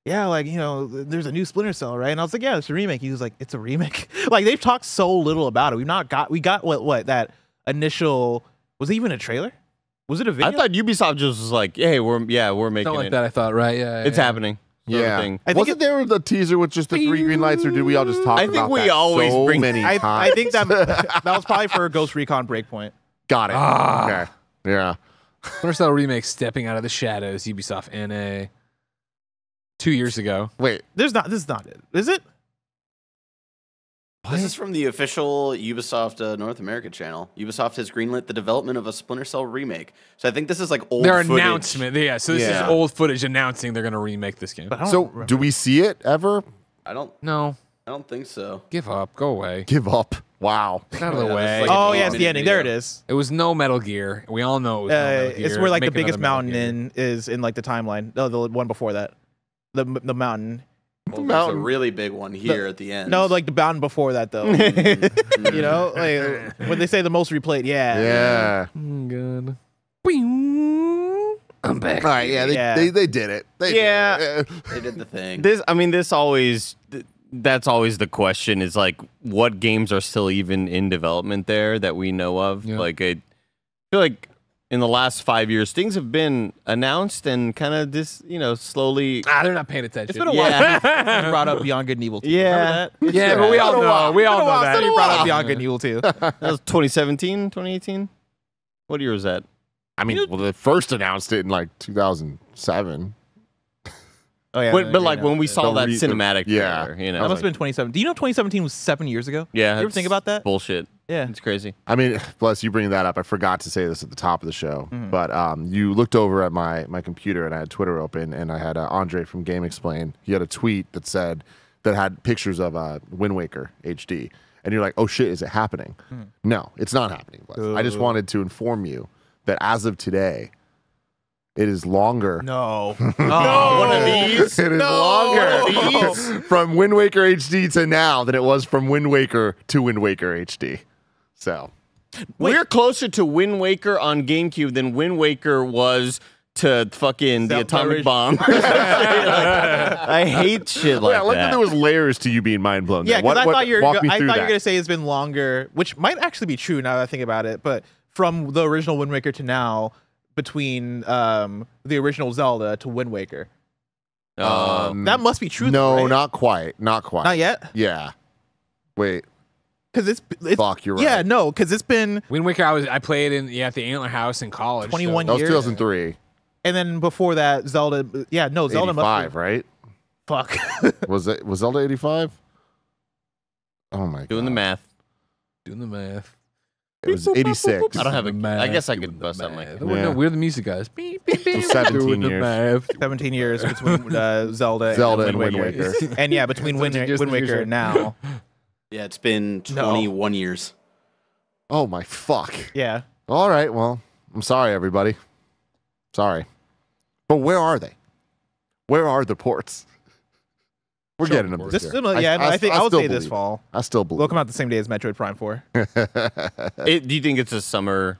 "Yeah, like you know, there's a new Splinter Cell, right?" And I was like, "Yeah, it's a remake." He was like, "It's a remake." like they've talked so little about it. We've not got. We got what? What that initial? Was it even a trailer? Was it a video? I thought Ubisoft just was like, hey, we're yeah, we're making Something like it. that. I thought, right? Yeah, It's yeah. happening. sort of Yeah. thing. I think Wasn't it- there the teaser with just the three green lights, or did we all just talk I about think we that always so bring- many I, times? I think that that was probably for Ghost Recon Breakpoint. got it. Ah. Okay. Yeah. Splinter Cell remake, stepping out of the shadows. Ubisoft NA. Two years ago. Wait. There's not. This is not it. Is it? This is from the official Ubisoft uh, North America channel. Ubisoft has greenlit the development of a Splinter Cell remake. So I think this is like old Their footage. announcement. Yeah, so this Yeah. is old footage announcing they're going to remake this game. But I don't So, remember. do we see it ever? I don't. No, I don't think so. give up. Go away. Give up. Wow. Get out of the Yeah, way. like Oh an yeah, it's the eight-minute ending. There it is. It was no Metal Gear. We all know it was no Uh, Metal it's where like Make the biggest mountain in is in like the timeline. No, the one before that. The the mountain. Well, there's a really big one here at the end. No, like the mountain before that though. Mm-hmm. you know, like when they say the most replayed, yeah. Yeah. Oh, mm, God. I'm back. All right. Yeah. They, Yeah. They, they did it. They did Yeah. it. they did the thing. This, I mean, this always. That's always the question: is like, what games are still even in development there that we know of? Yeah. Like, I feel like in the last five years, things have been announced and kind of this, you know, slowly. Ah, they're not paying attention. It's been a Yeah. while. You brought up Beyond Good and Evil 2. Yeah. That? yeah, but we all know. We all know that. You brought up Beyond Good and Evil 2. That was 2017, 2018. What year was that? I mean, well, they first announced it in like 2007. Oh yeah. but, but like when we saw that re- cinematic yeah. trailer, you know, that must have been 2017. Do you know 2017 was seven years ago? yeah. You ever think about that? Bullshit. Yeah. It's crazy. I mean, bless you bringing that up. I forgot to say this at the top of the show, Mm-hmm. but um, you looked over at my my computer and I had Twitter open, and I had uh, Andre from GameXplain. He had a tweet that said that had pictures of uh, Wind Waker HD, and you're like, "Oh shit, is it happening?" Hmm. No, it's not happening. Bless. I just wanted to inform you that as of today, it is longer. No. Oh, one of these. It is longer from Wind Waker HD to now than it was from Wind Waker to Wind Waker HD. So We're closer to Wind Waker on GameCube than Wind Waker was to fucking the atomic bomb. I hate shit like yeah, I like that. that. there was layers to you being mind blown. Yeah, because What- I what- thought you're. walk me I through thought you that. were gonna say it's been longer, which might actually be true now that I think about it. But from the original Wind Waker to now, between um, the original Zelda to Wind Waker, Um, that must be true. no, though, right? not quite, not quite. not yet. Yeah. Wait, Because it's, it's fuck, you're right. yeah, no, because it's been Wind Waker, I was I played in yeah at the Antler House in college. 21 that was years. 2003, and then before that, Zelda. Yeah, no, Zelda must 85, right? fuck. Was it was Zelda 85? Oh my god, Doing the math. doing the math. It was 86. I don't have a. Math. I guess I math, could bust the out my. math. We're, Yeah. no, we're the music guys. Beep, beep, beep. 17 years. math. 17 years between uh, Zelda, Zelda and Wind Waker. and yeah, between Wind, Wind Waker and now. yeah, it's been No. 21 years. Oh my fuck. Yeah. All right, well, I'm sorry, everybody. Sorry, but where are they? Where are the ports? We're Show getting them ports. this This, year. no, yeah, I, think I, would say this believe it. fall. I still believe. They'll come out the same day as Metroid Prime 4. It, do you think it's a summer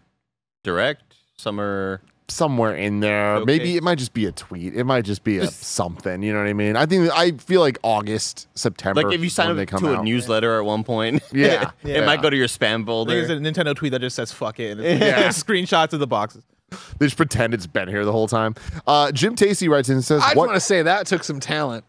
direct? Summer. Somewhere in there. Okay. Maybe it might just be a tweet. It might just be a something. You know what I mean? I think I feel like August, September. Like if you is sign when up come to a newsletter at one point, Yeah, it yeah. might go to your spam folder. There's a Nintendo tweet that just says "fuck it." And it's Yeah. screenshots of the boxes. They just pretend it's been here the whole time. Uh, Jim Tacey writes in and says, I just want to say that took some talent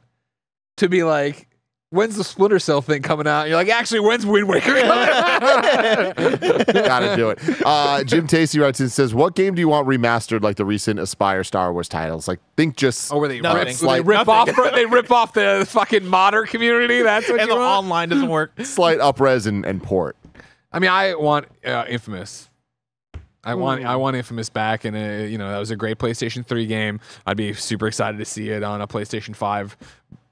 to be like, when's the Splinter Cell thing coming out? You're like, actually, when's Wind Waker coming out? Gotta do it. Uh, Jim Tacey writes and says, "What game do you want remastered like the recent Aspyr Star Wars titles? Like, think just Oh, where they, Nothing. rip, It's they rip off they rip off the fucking modder community. That's what And you the want. online doesn't work. slight upres and, and port." I mean, I want uh, Infamous. I want I want Infamous back, and uh, you know that was a great PlayStation 3 game. I'd be super excited to see it on a PlayStation 5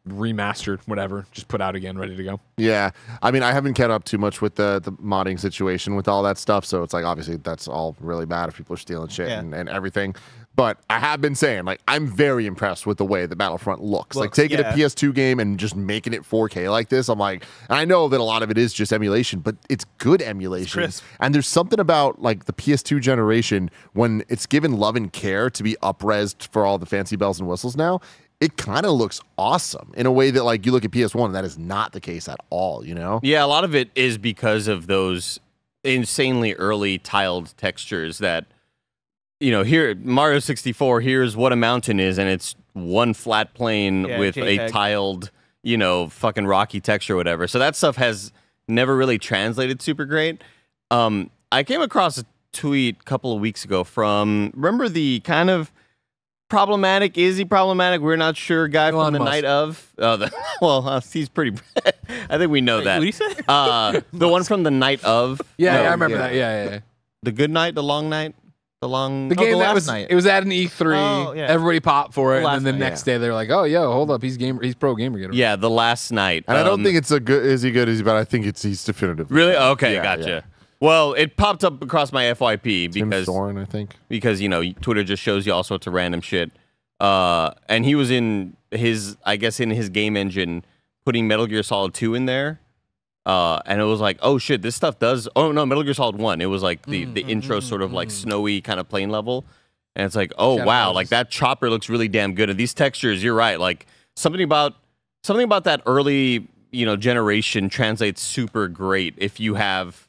remastered, whatever, just put out again, ready to go. Yeah, I mean, I haven't kept up too much with the the modding situation with all that stuff. So it's like obviously that's all really bad if people are stealing shit Yeah. and, and everything. But I have been saying, like, I'm very impressed with the way the Battlefront looks. like taking yeah. a PS2 game and just making it 4K like this. I'm like, and I know that a lot of it is just emulation, but it's good emulation. crisp. and there's something about like the PS2 generation when it's given love and care to be upresed for all the fancy bells and whistles now. It kind of looks awesome in a way that like you look at PS1 and that is not the case at all, you know? Yeah, a lot of it is because of those insanely early tiled textures that you know, here Mario 64, here's what a mountain is and it's one flat plane Yeah, with a tiled, you know, fucking rocky texture or whatever. So that stuff has never really translated super great. Um I came across a tweet a couple of weeks ago from remember the kind of problematic is he problematic we're not sure guy Elon from the Musk. night of uh, the, well uh, he's pretty i think we know that What do you say? uh, the one from the night of. Yeah, No, yeah, I remember yeah. that. Yeah, yeah. yeah. The good night, the long night, the long. The Oh, game the that last was night. it was at an E3. Oh, yeah. Everybody popped for it, Last and then the night, next day they're like, "Oh, yo, hold up, he's gamer, he's pro gamer." Get it. yeah, the last night. And I don't Um, think it's a good is he good is he but I think it's he's definitive. really okay. Yeah, gotcha. Yeah. Well, it popped up across my FYP Tim because Thorne, I think. because you know Twitter just shows you all sorts of random shit. Uh, and he was in his, I guess, in his game engine, putting Metal Gear Solid Two in there. Uh, and it was like, oh shit, this stuff does. Oh no, Metal Gear Solid One. It was like the the intro, sort of like snowy kind of plane level, and it's like, oh Shadow wow, Moses. like that chopper looks really damn good. And these textures, you're right, like something about something about that early you know generation translates super great if you have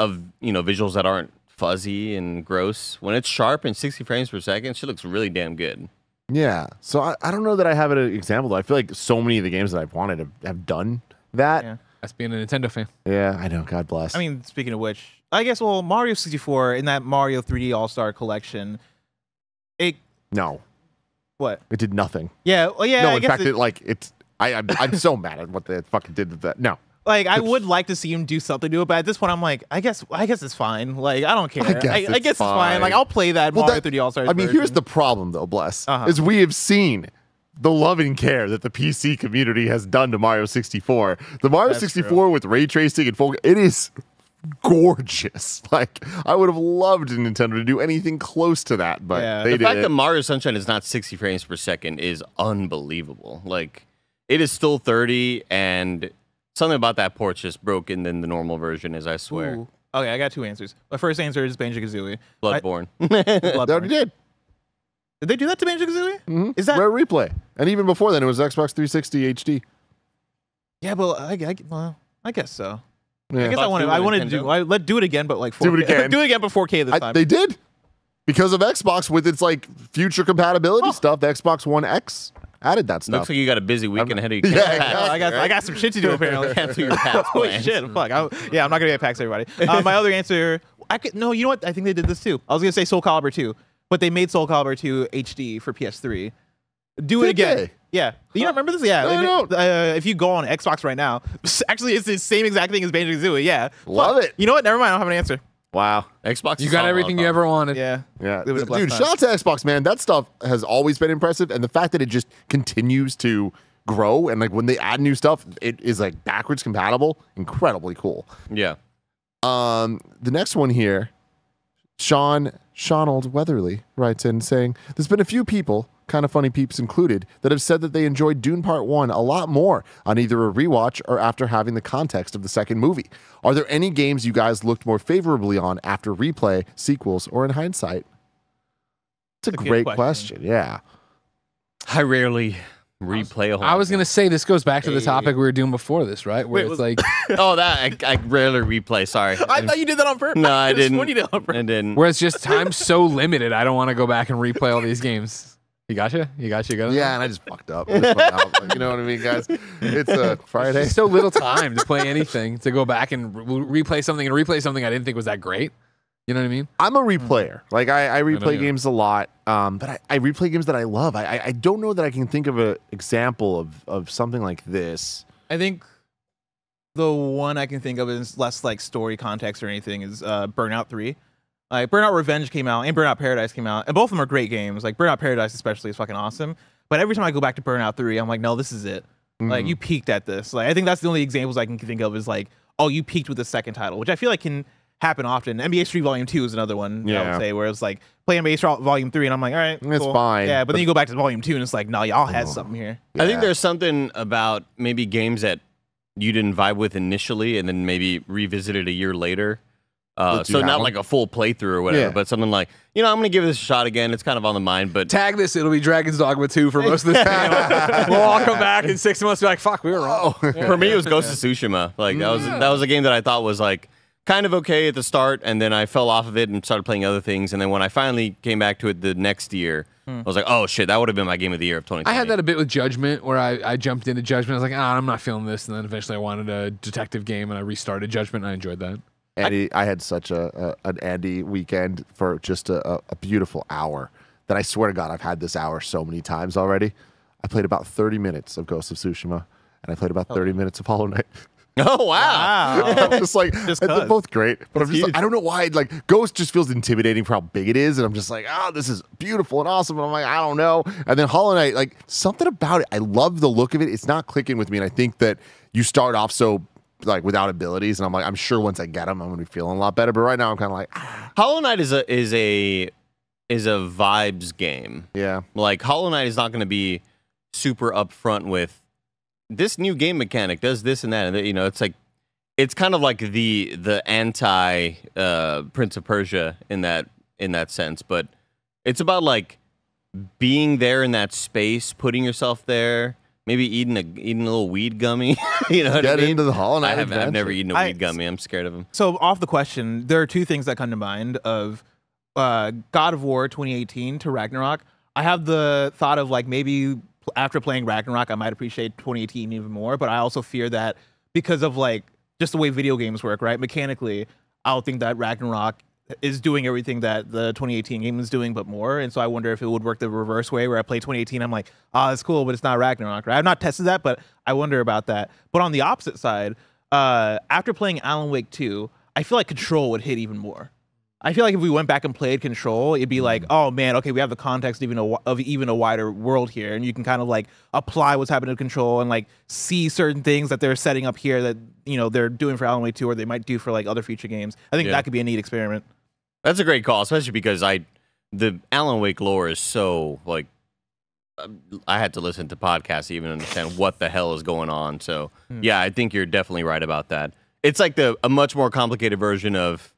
of you know visuals that aren't fuzzy and gross. When it's sharp and 60 frames per second, she looks really damn good. Yeah. So I, I don't know that I have an example though. I feel like so many of the games that I've wanted have, have done that. Yeah. That's being a Nintendo fan. Yeah, I know. God bless. I mean, speaking of which, I guess well, Mario 64 in that Mario 3D All Star Collection, it no, what? it did nothing. Yeah, well, yeah. no, I in guess fact, it- it, like it's. I, I'm, I'm so mad at what they fucking did to that. No, like I would like to see him do something to it, but at this point, I'm like, I guess, I guess it's fine. Like I don't care. I guess I, it's it's fine. Like. I'll play that Well, Mario that- 3D All Stars. I mean, here's the problem though, bless, Uh-huh. is we have seen the love and care that the PC community has done to Mario 64. The Mario That's 64 with ray tracing and full, it is gorgeous. Like I would have loved Nintendo to do anything close to that, but Yeah. they the did. fact that Mario Sunshine is not 60 frames per second is unbelievable. Like it is still 30 and something about that port's just broken than the normal version is, I swear. Ooh. Okay, I got two answers. My first answer is Banjo Kazooie. Bloodborne. they already did. Did they do that to Banjo Kazooie? Mhm. Is that Rare replay? And even before then, it was Xbox 360 HD. yeah? But I, I, well, I guess so. Yeah. I guess I Thought wanted. I it wanted to do. I, let do it again, but like 4K. Do it again. do it again, but 4K this I- time. they did because of Xbox with its like future compatibility stuff. The Xbox One X added that stuff. Looks like you got a busy weekend ahead of you. Yeah, Can't I got I got some shit to do apparently. Cancel your past Holy shit! Fuck. I, yeah, I'm not gonna get packs everybody. Uh, my other answer, I could no. You know what? I think they did this too. I was gonna say Soul Calibur 2, but they made Soul Calibur 2 HD for PS3. Do it Did again. they? Yeah. You don't remember this? Yeah. No, they I. Uh, if you go on Xbox right now, actually, it's the same exact thing as Banjo Kazooie. Yeah. Love Fuck. it. You know what? Never mind. I don't have an answer. Wow. Xbox. You got everything you ever wanted. Yeah. Yeah, Live in a blessed dude. time. Shout out to Xbox, man. That stuff has always been impressive, and the fact that it just continues to grow and like when they add new stuff, it is like backwards compatible. Incredibly cool. Yeah. Um, the next one here, Sean Shaunold Weatherly writes in saying, "There's been a few people, kind of funny peeps included, that have said that they enjoyed Dune Part One a lot more on either a rewatch or after having the context of the second movie. Are there any games you guys looked more favorably on after replay, sequels, or in hindsight?" It's a That's a great question. question. Yeah. I rarely replay a whole I was gonna say this goes back to the topic we were doing before this, right? Where Wait, it's was- like oh, that I, I rarely replay. Sorry. I thought you did that on purpose. No, I didn't. When you did it on I didn't. where it's just time's so limited. I don't want to go back and replay all these games. You gotcha? You gotcha? You got it? Yeah, and I just fucked up. I just went out. Like, you know what I mean, guys? It's a Friday. There's so little time to play anything to go back and re- replay something and replay something I didn't think was that great. You know what I mean? I'm a replayer. Like I, I replay you are. games a lot, um, but I, I replay games that I love. I, I, I don't know that I can think of an example of, of something like this. I think the one I can think of is less like story context or anything is uh, Burnout Three. Like Burnout Revenge came out and Burnout Paradise came out, and both of them are great games. Like Burnout Paradise especially is fucking awesome. But every time I go back to Burnout Three, I'm like, no, this is it. Like mm-hmm. you peaked at this. Like I think that's the only examples I can think of is like, oh, you peaked with the second title, which I feel like can happen often. NBA Street Volume Two is another one. Yeah. I Yeah. would say where it's like play NBA Street Volume Three, and I'm like, all right, It's cool. fine, Yeah, but, but- then you go back to Volume Two, and it's like, no, y'all had something here. I think there's something about maybe games that you didn't vibe with initially, and then maybe revisited a year later. Uh, so not them? like a full playthrough or whatever, Yeah. but something like, you know, I'm gonna give this a shot again. It's kind of on the mind, but Tag this, it'll be Dragon's Dogma 2 for most of this time. we'll all come back in six months and be like, fuck, we were wrong. for me it was Ghost of Tsushima. Like that was that was a game that I thought was like kind of okay at the start, and then I fell off of it and started playing other things. And then when I finally came back to it the next year, I was like, oh shit, that would have been my game of the year of 2020. I had that a bit with Judgment, where I, I jumped into Judgment. I was like, ah, I'm not feeling this. And then eventually I wanted a detective game, and I restarted Judgment, and I enjoyed that. Andy, I, had such a, a an Andy weekend for just a, a, a beautiful hour that I swear to God I've had this hour so many times already. I played about 30 minutes of Ghost of Tsushima, and I played about 30 minutes of Hollow Knight. Oh wow. I'm just like Just they're 'cause. both great, but I'm just huge. I don't know why like Ghost just feels intimidating for how big it is, and I'm just like, oh, this is beautiful and awesome, and I'm like, I don't know. And then Hollow Knight, like something about it, I love the look of it. It's not clicking with me, and I think that you start off so like without abilities, and I'm like, I'm sure once I get them, I'm gonna be feeling a lot better. But right now, I'm kind of like, ah, Hollow Knight is a is a is a vibes game. yeah, Like Hollow Knight is not going to be super upfront with this new game mechanic does this and that, and you know, it's like it's kind of like the the anti uh, Prince of Persia in that in that sense, but it's about like being there in that space, putting yourself there, maybe eating a eating a little weed gummy. you know what I get mean? into the Hollow Knight. I have, I've never eaten a weed gummy. I'm scared of them. So off the question, there are two things that come to mind of uh, God of War 2018 to Ragnarok. I have the thought of like maybe after playing Ragnarok, I might appreciate 2018 even more. But I also fear that because of like just the way video games work, right? Mechanically, I don't think that Ragnarok is doing everything that the 2018 game is doing, but more. And so I wonder if it would work the reverse way, where I play 2018, I'm like, ah, it's cool, but it's not Ragnarok, right? I've not tested that, but I wonder about that. But on the opposite side, uh, after playing Alan Wake 2, I feel like Control would hit even more. I feel like if we went back and played Control, it'd be like, oh man, okay, we have the context even a, of even a wider world here, and you can kind of like apply what's happening to Control and like see certain things that they're setting up here that you know they're doing for Alan Wake 2 or they might do for like other future games. I think Yeah. that could be a neat experiment. That's a great call, especially because I, the Alan Wake lore is so like, uh, I had to listen to podcasts to even understand what the hell is going on. So yeah, I think you're definitely right about that. It's like the a much more complicated version of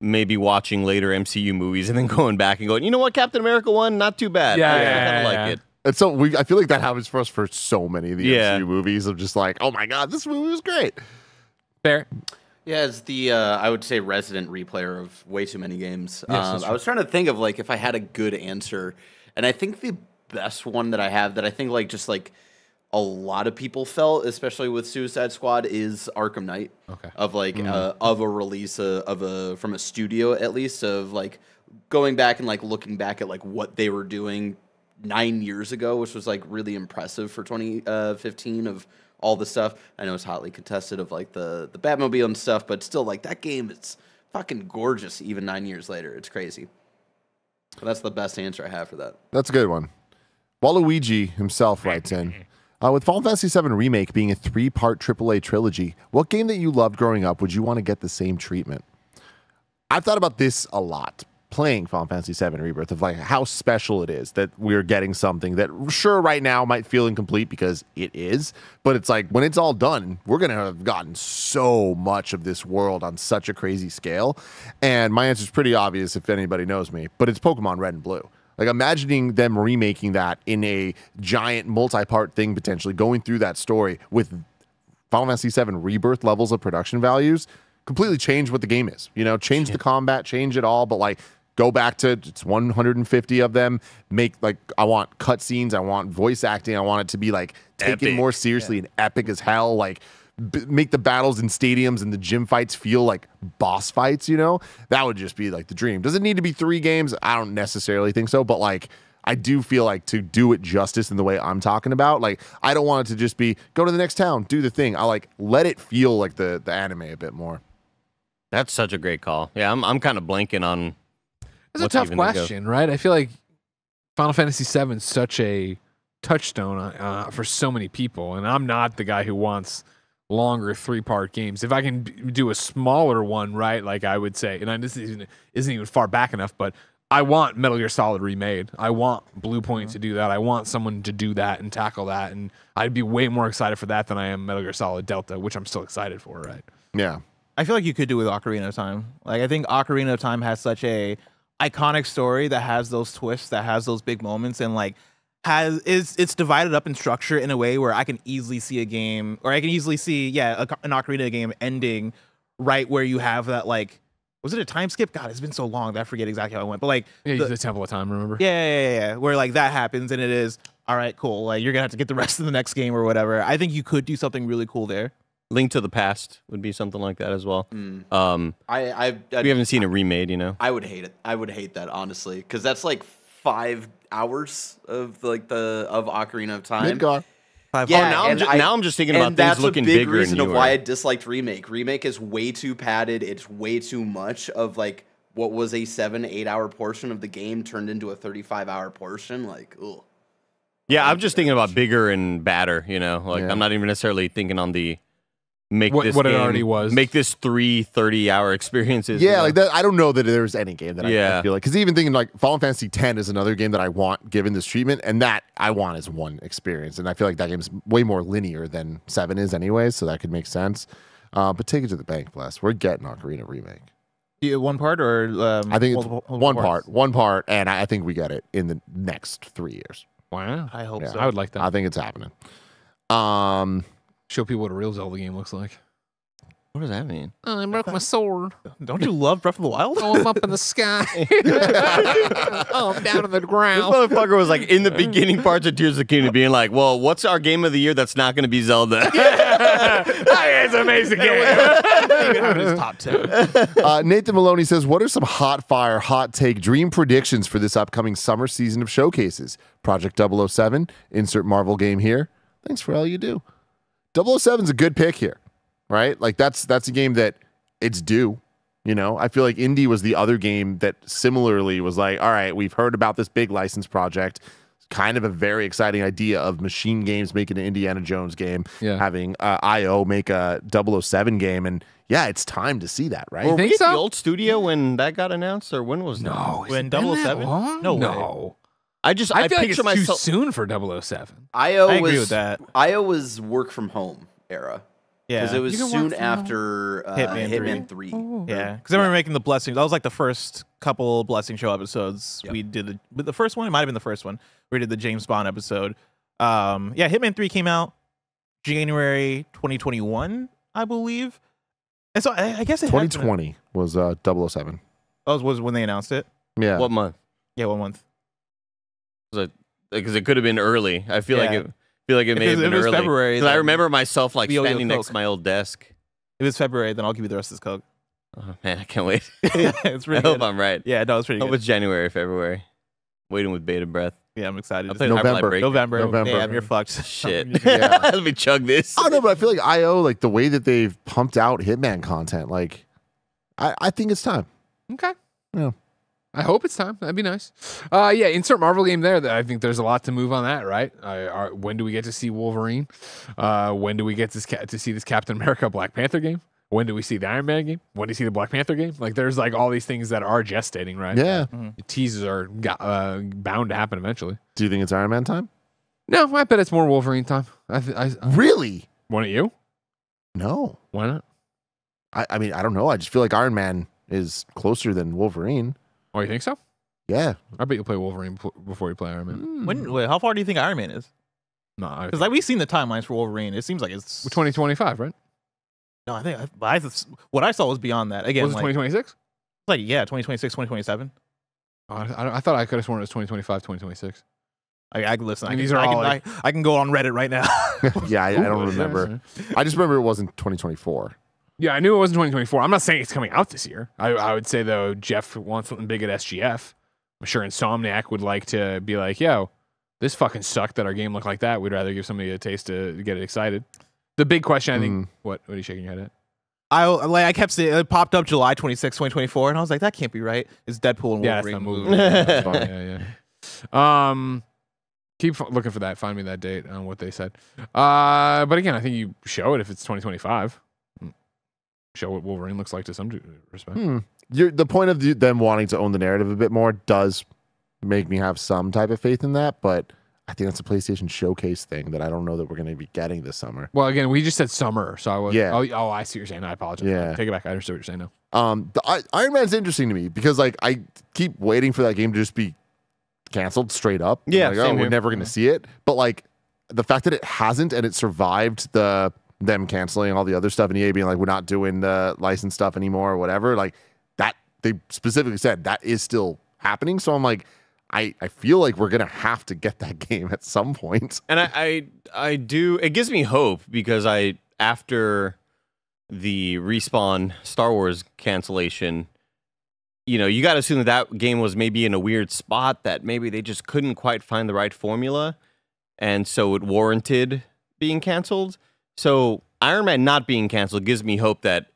maybe watching later MCU movies and then going back and going, you know what, Captain America one, not too bad. Yeah, I, yeah, kind yeah, of like yeah. it. And so we, I feel like that happens for us for so many of the Yeah. MCU movies of just like, oh my god, this movie was great. Fair. Yeah, as the uh, I would say resident replayer of way too many games. Yes, um, I was trying to think of like if I had a good answer, and I think the best one that I have that I think like just like a lot of people felt, especially with Suicide Squad, is Arkham Knight. Okay. Of like uh, of a release uh, of a from a studio at least of like going back and like looking back at like what they were doing nine years ago, which was like really impressive for 2015 of all the stuff. I know it's hotly contested of like the the Batmobile and stuff, but still like that game is fucking gorgeous even nine years later. It's crazy. But that's the best answer I have for that. That's a good one. Waluigi himself writes in. Uh, with Final Fantasy VII Remake being a three part AAA trilogy, what game that you loved growing up would you want to get the same treatment? I've thought about this a lot playing Final Fantasy VII Rebirth of like how special it is that we're getting something that sure right now might feel incomplete because it is, but it's like when it's all done, we're gonna have gotten so much of this world on such a crazy scale. And my answer is pretty obvious if anybody knows me, but it's Pokemon Red and Blue. Like imagining them remaking that in a giant multi-part thing potentially going through that story with Final Fantasy VII Rebirth levels of production values completely change what the game is. You know, change the combat, change it all, but like go back to it's 150 of them. Make like I want cutscenes, I want voice acting, I want it to be like taken Epic. more seriously and epic as hell. Like b- make the battles in stadiums and the gym fights feel like boss fights. You know, that would just be like the dream. Does it need to be three games? I don't necessarily think so, but like. I do feel like to do it justice in the way I'm talking about, like I don't want it to just be go to the next town, do the thing. I like let it feel like the the anime a bit more. That's such a great call. Yeah, I'm I'm kind of blanking on. That's a tough even think of. question, right? I feel like Final Fantasy VII is such a touchstone uh, for so many people, and I'm not the guy who wants longer three part games. If I can b- do a smaller one, right? Like I would say, and I, this isn't, isn't even far back enough, but I want Metal Gear Solid remade. I want Bluepoint to do that. I want someone to do that and tackle that. And I'd be way more excited for that than I am Metal Gear Solid Delta, which I'm still excited for, right? Yeah. I feel like you could do with Ocarina of Time. Like I think Ocarina of Time has such a iconic story that has those twists, that has those big moments, and like has is it's divided up in structure in a way where I can easily see a game, or I can easily see yeah a, an Ocarina game ending right where you have that like was it a time skip? God, it's been so long that I forget exactly how it went. But like Yeah, the- the Temple of Time, remember? yeah, yeah, yeah, yeah, where like that happens and it is all right, cool. Like you're gonna have to get the rest of the next game or whatever. I think you could do something really cool there. Link to the Past would be something like that as well. Mm. Um, I I I, we haven't seen it remade, you know. I would hate it. I would hate that honestly, because that's like five hours of like the of Ocarina of Time. Midgar. Five Yeah, oh, now I'm, and just, I- now I'm just thinking and about that's things looking a big bigger reason of why I disliked remake. Remake is way too padded. It's way too much of like what was a seven eight hour portion of the game turned into a thirty five hour portion. Like, ugh. Yeah, I'm just thinking about bigger and badder. You know, like Yeah. I'm not even necessarily thinking on the make What- this what it already was. Make this three 30 hour experiences. you Yeah, know? like that. I don't know that there's any game that I, I feel like because even thinking like Final Fantasy X is another game that I want given this treatment, and that I want is one experience, and I feel like that game's way more linear than Seven is anyway, so that could make sense. Uh, but take it to the bank, bless. We're getting Ocarina remake. Yeah, one part or um, I think multiple- multiple one parts? part, one part, and I, I think we get it in the next three years. Wow. I hope Yeah. so. I would like that. I think it's happening. Um, Show people what a real Zelda game looks like. what does that mean? Oh, I broke my sword. Don't you love Breath of the Wild? Oh, I'm up in the sky. oh, I'm down on the ground. This ground. motherfucker was like in the beginning parts of Tears of the Kingdom, being like, "Well, what's our game of the year that's not going to be Zelda?" it's an amazing game. Even have it as top ten. uh, Nathan Maloney says, "What are some hot fire, hot take dream predictions for this upcoming summer season of showcases? Project 007, insert Marvel game here. Thanks for all you do. 007 is a good pick here, right? Like that's that's a game that it's due. You know, I feel like Indie was the other game that similarly was like, all right, we've heard about this big license project." It's Kind of a very exciting idea of MachineGames making an Indiana Jones game, Yeah. having uh, IO make a 007 game, and yeah, it's time to see that, right? Were think we so? the old studio when that got announced, or when was that? No. When has it that 007? long? No way. No. I just I, I, feel like picture it's myself. too soon for 007. IO I agree was with that. IO was work from home era Yeah, because it was You can work soon after uh, Hitman Hitman, 3. three. yeah. Because I remember making the blessings. That was like the first couple blessing show episodes Yep. we did. The, but the first one, it might have been the first one. We did the James Bond episode. Um, yeah, Hitman Three came out January 2021, I believe. And so I, I guess it had been- 2020 was uh 007. That was, was when they announced it. Yeah. What month? Yeah, one month. Because it could have been early. I feel like it. feel like it If may it have was- been it was early. February, 'Cause I remember myself like we owe you a standing next to my old desk. If it's February, then I'll give you the rest of this coke. Oh, man, I can't wait. it's I really hope. I'm right. Yeah, no, it's pretty I hope good. it's January, February. Waiting with bated breath. Yeah, I'm excited. I to played November. Break. November. November. Damn, you're fucked. Shit. Yeah. Let me chug this. I don't know, but I feel like IO, like the way that they've pumped out Hitman content, like I, I think it's time. Okay. Yeah. I hope it's time. That'd be nice. Uh, yeah, insert Marvel game there. I think there's a lot to move on that, right? Uh, are, when do we get to see Wolverine? Uh, when do we get this ca- to see this Captain America Black Panther game? When do we see the Iron Man game? When do you see the Black Panther game? Like, there's like all these things that are gestating, right? Yeah. The teases are uh, bound to happen eventually. Do you think it's Iron Man time? No, I bet it's more Wolverine time. I, th- I, I Really? want it you? No. Why not? I, I mean, I don't know. I just feel like Iron Man is closer than Wolverine. Oh, you think so? Yeah. I bet you'll play Wolverine before you play Iron Man. Hmm. When, wait, how far do you think Iron Man is? No, I, Because like we've seen the timelines for Wolverine. It seems like it's 2025, right? No, I think I, but I, what I saw was beyond that. Again, Was it like, 2026? like yeah, 2026, 2027. Oh, I, I, I thought I could have sworn it was 2025, 2026. I, I can listen. I And can, these are I, all, can, like- I, I can go on Reddit right now. yeah, I, I don't remember. I just remember it wasn't 2024. Yeah, I knew it wasn't 2024. I'm not saying it's coming out this year. I, I would say though, Jeff wants something big at SGF. I'm sure Insomniac would like to be like, "Yo, this fucking sucked that our game looked like that. We'd rather give somebody a taste to get it excited." The big question, I think, Mm. what what are you shaking your head at? I like I kept seeing it popped up July 26, 2024, and I was like, that can't be right. It's Deadpool and Yeah, Wolverine movie. yeah, yeah, yeah. Um, Keep f- looking for that. Find me that date on what they said. Uh, but again, I think you show it if it's 2025. Show what Wolverine looks like to some respect. Hmm. You're, the point of the, them wanting to own the narrative a bit more does make me have some type of faith in that, but I think that's a PlayStation Showcase thing that I don't know that we're going to be getting this summer. Well, again, we just said summer, so I was. Yeah. Oh, oh, I see what you're saying. I apologize. Yeah. Take it back. I understood what you're saying now. Um, the, I, Iron Man's interesting to me because like I keep waiting for that game to just be canceled straight up. Yeah, like, oh, same we're never going to see it. But like the fact that it hasn't and it survived the them canceling all the other stuff and EA being like we're not doing the license stuff anymore or whatever. Like that they specifically said that is still happening. So I'm like. I, I feel like we're gonna have to get that game at some point. And I, I I do it gives me hope because I after the respawn Star Wars cancellation, you know, you got to assume that that game was maybe in a weird spot that maybe they just couldn't quite find the right formula, and so it warranted being canceled. So Iron Man not being canceled gives me hope that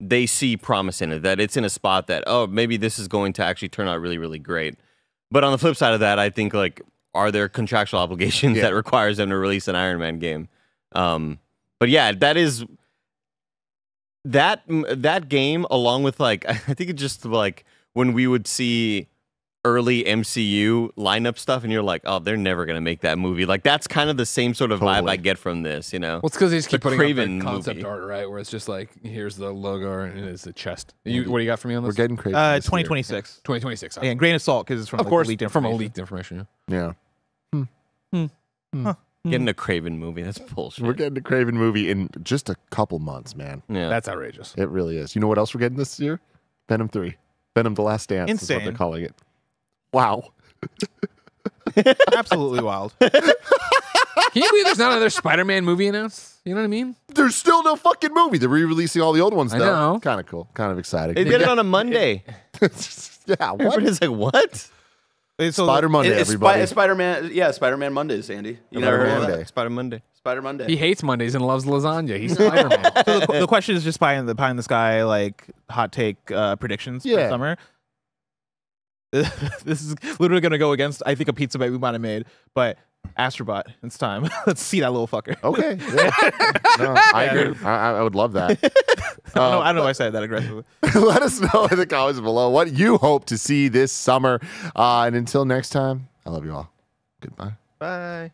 they see promise in it, that it's in a spot that oh maybe this is going to actually turn out really really great. But on the flip side of that, I think like are there contractual obligations Yeah. that requires them to release an Iron Man game? Um, but yeah, that is that that game along with like I think it just like when we would see early MCU lineup stuff and you're like, oh, they're never gonna make that movie. Like that's kind of the same sort of vibe I get from this, you know? Well, it's because they just The keep putting Kraven up the concept movie. art, right? Where it's just like, here's the logo and it's the chest. You, what do you got for me on this? We're getting crazy. Uh, this year. 2026. 2026. Again, grain of salt because it's from of like, course, leaked from a leaked information. Yeah. Yeah. Hmm. Hmm. Hmm. Getting a Kraven movie, that's bullshit. We're getting a Kraven movie in just a couple months, man. yeah. That's outrageous. It really is. You know what else we're getting this year? Venom 3. Venom The Last Dance is what they're calling it. Wow. Absolutely wild. Can you believe there's not another Spider-Man movie announced? You know what I mean? There's still no fucking movie. They're re-releasing all the old ones I though. know. Kind of cool. Kind of exciting. they did it on a Monday. yeah, what? Everybody's like, what? So Spider Monday, It- it's. Spider Man. Yeah, Spider Man Mondays, Andy. You never heard of Monday. that? Spider Monday. Spider Monday. He hates Mondays and loves lasagna. He's Spider-Man. so the, the question is just pie in the pie in the sky like hot take uh, predictions Yeah. for summer. this is literally gonna go against I think a pizza bite we might have made, but Astro Bot, it's time. Let's see that little fucker. Okay. Yeah. No, I agree. I, I would love that. I, don't know, Uh, I don't know why I said that aggressively. Let us know in the comments below what you hope to see this summer. Uh, and until next time, I love you all. Goodbye. Bye.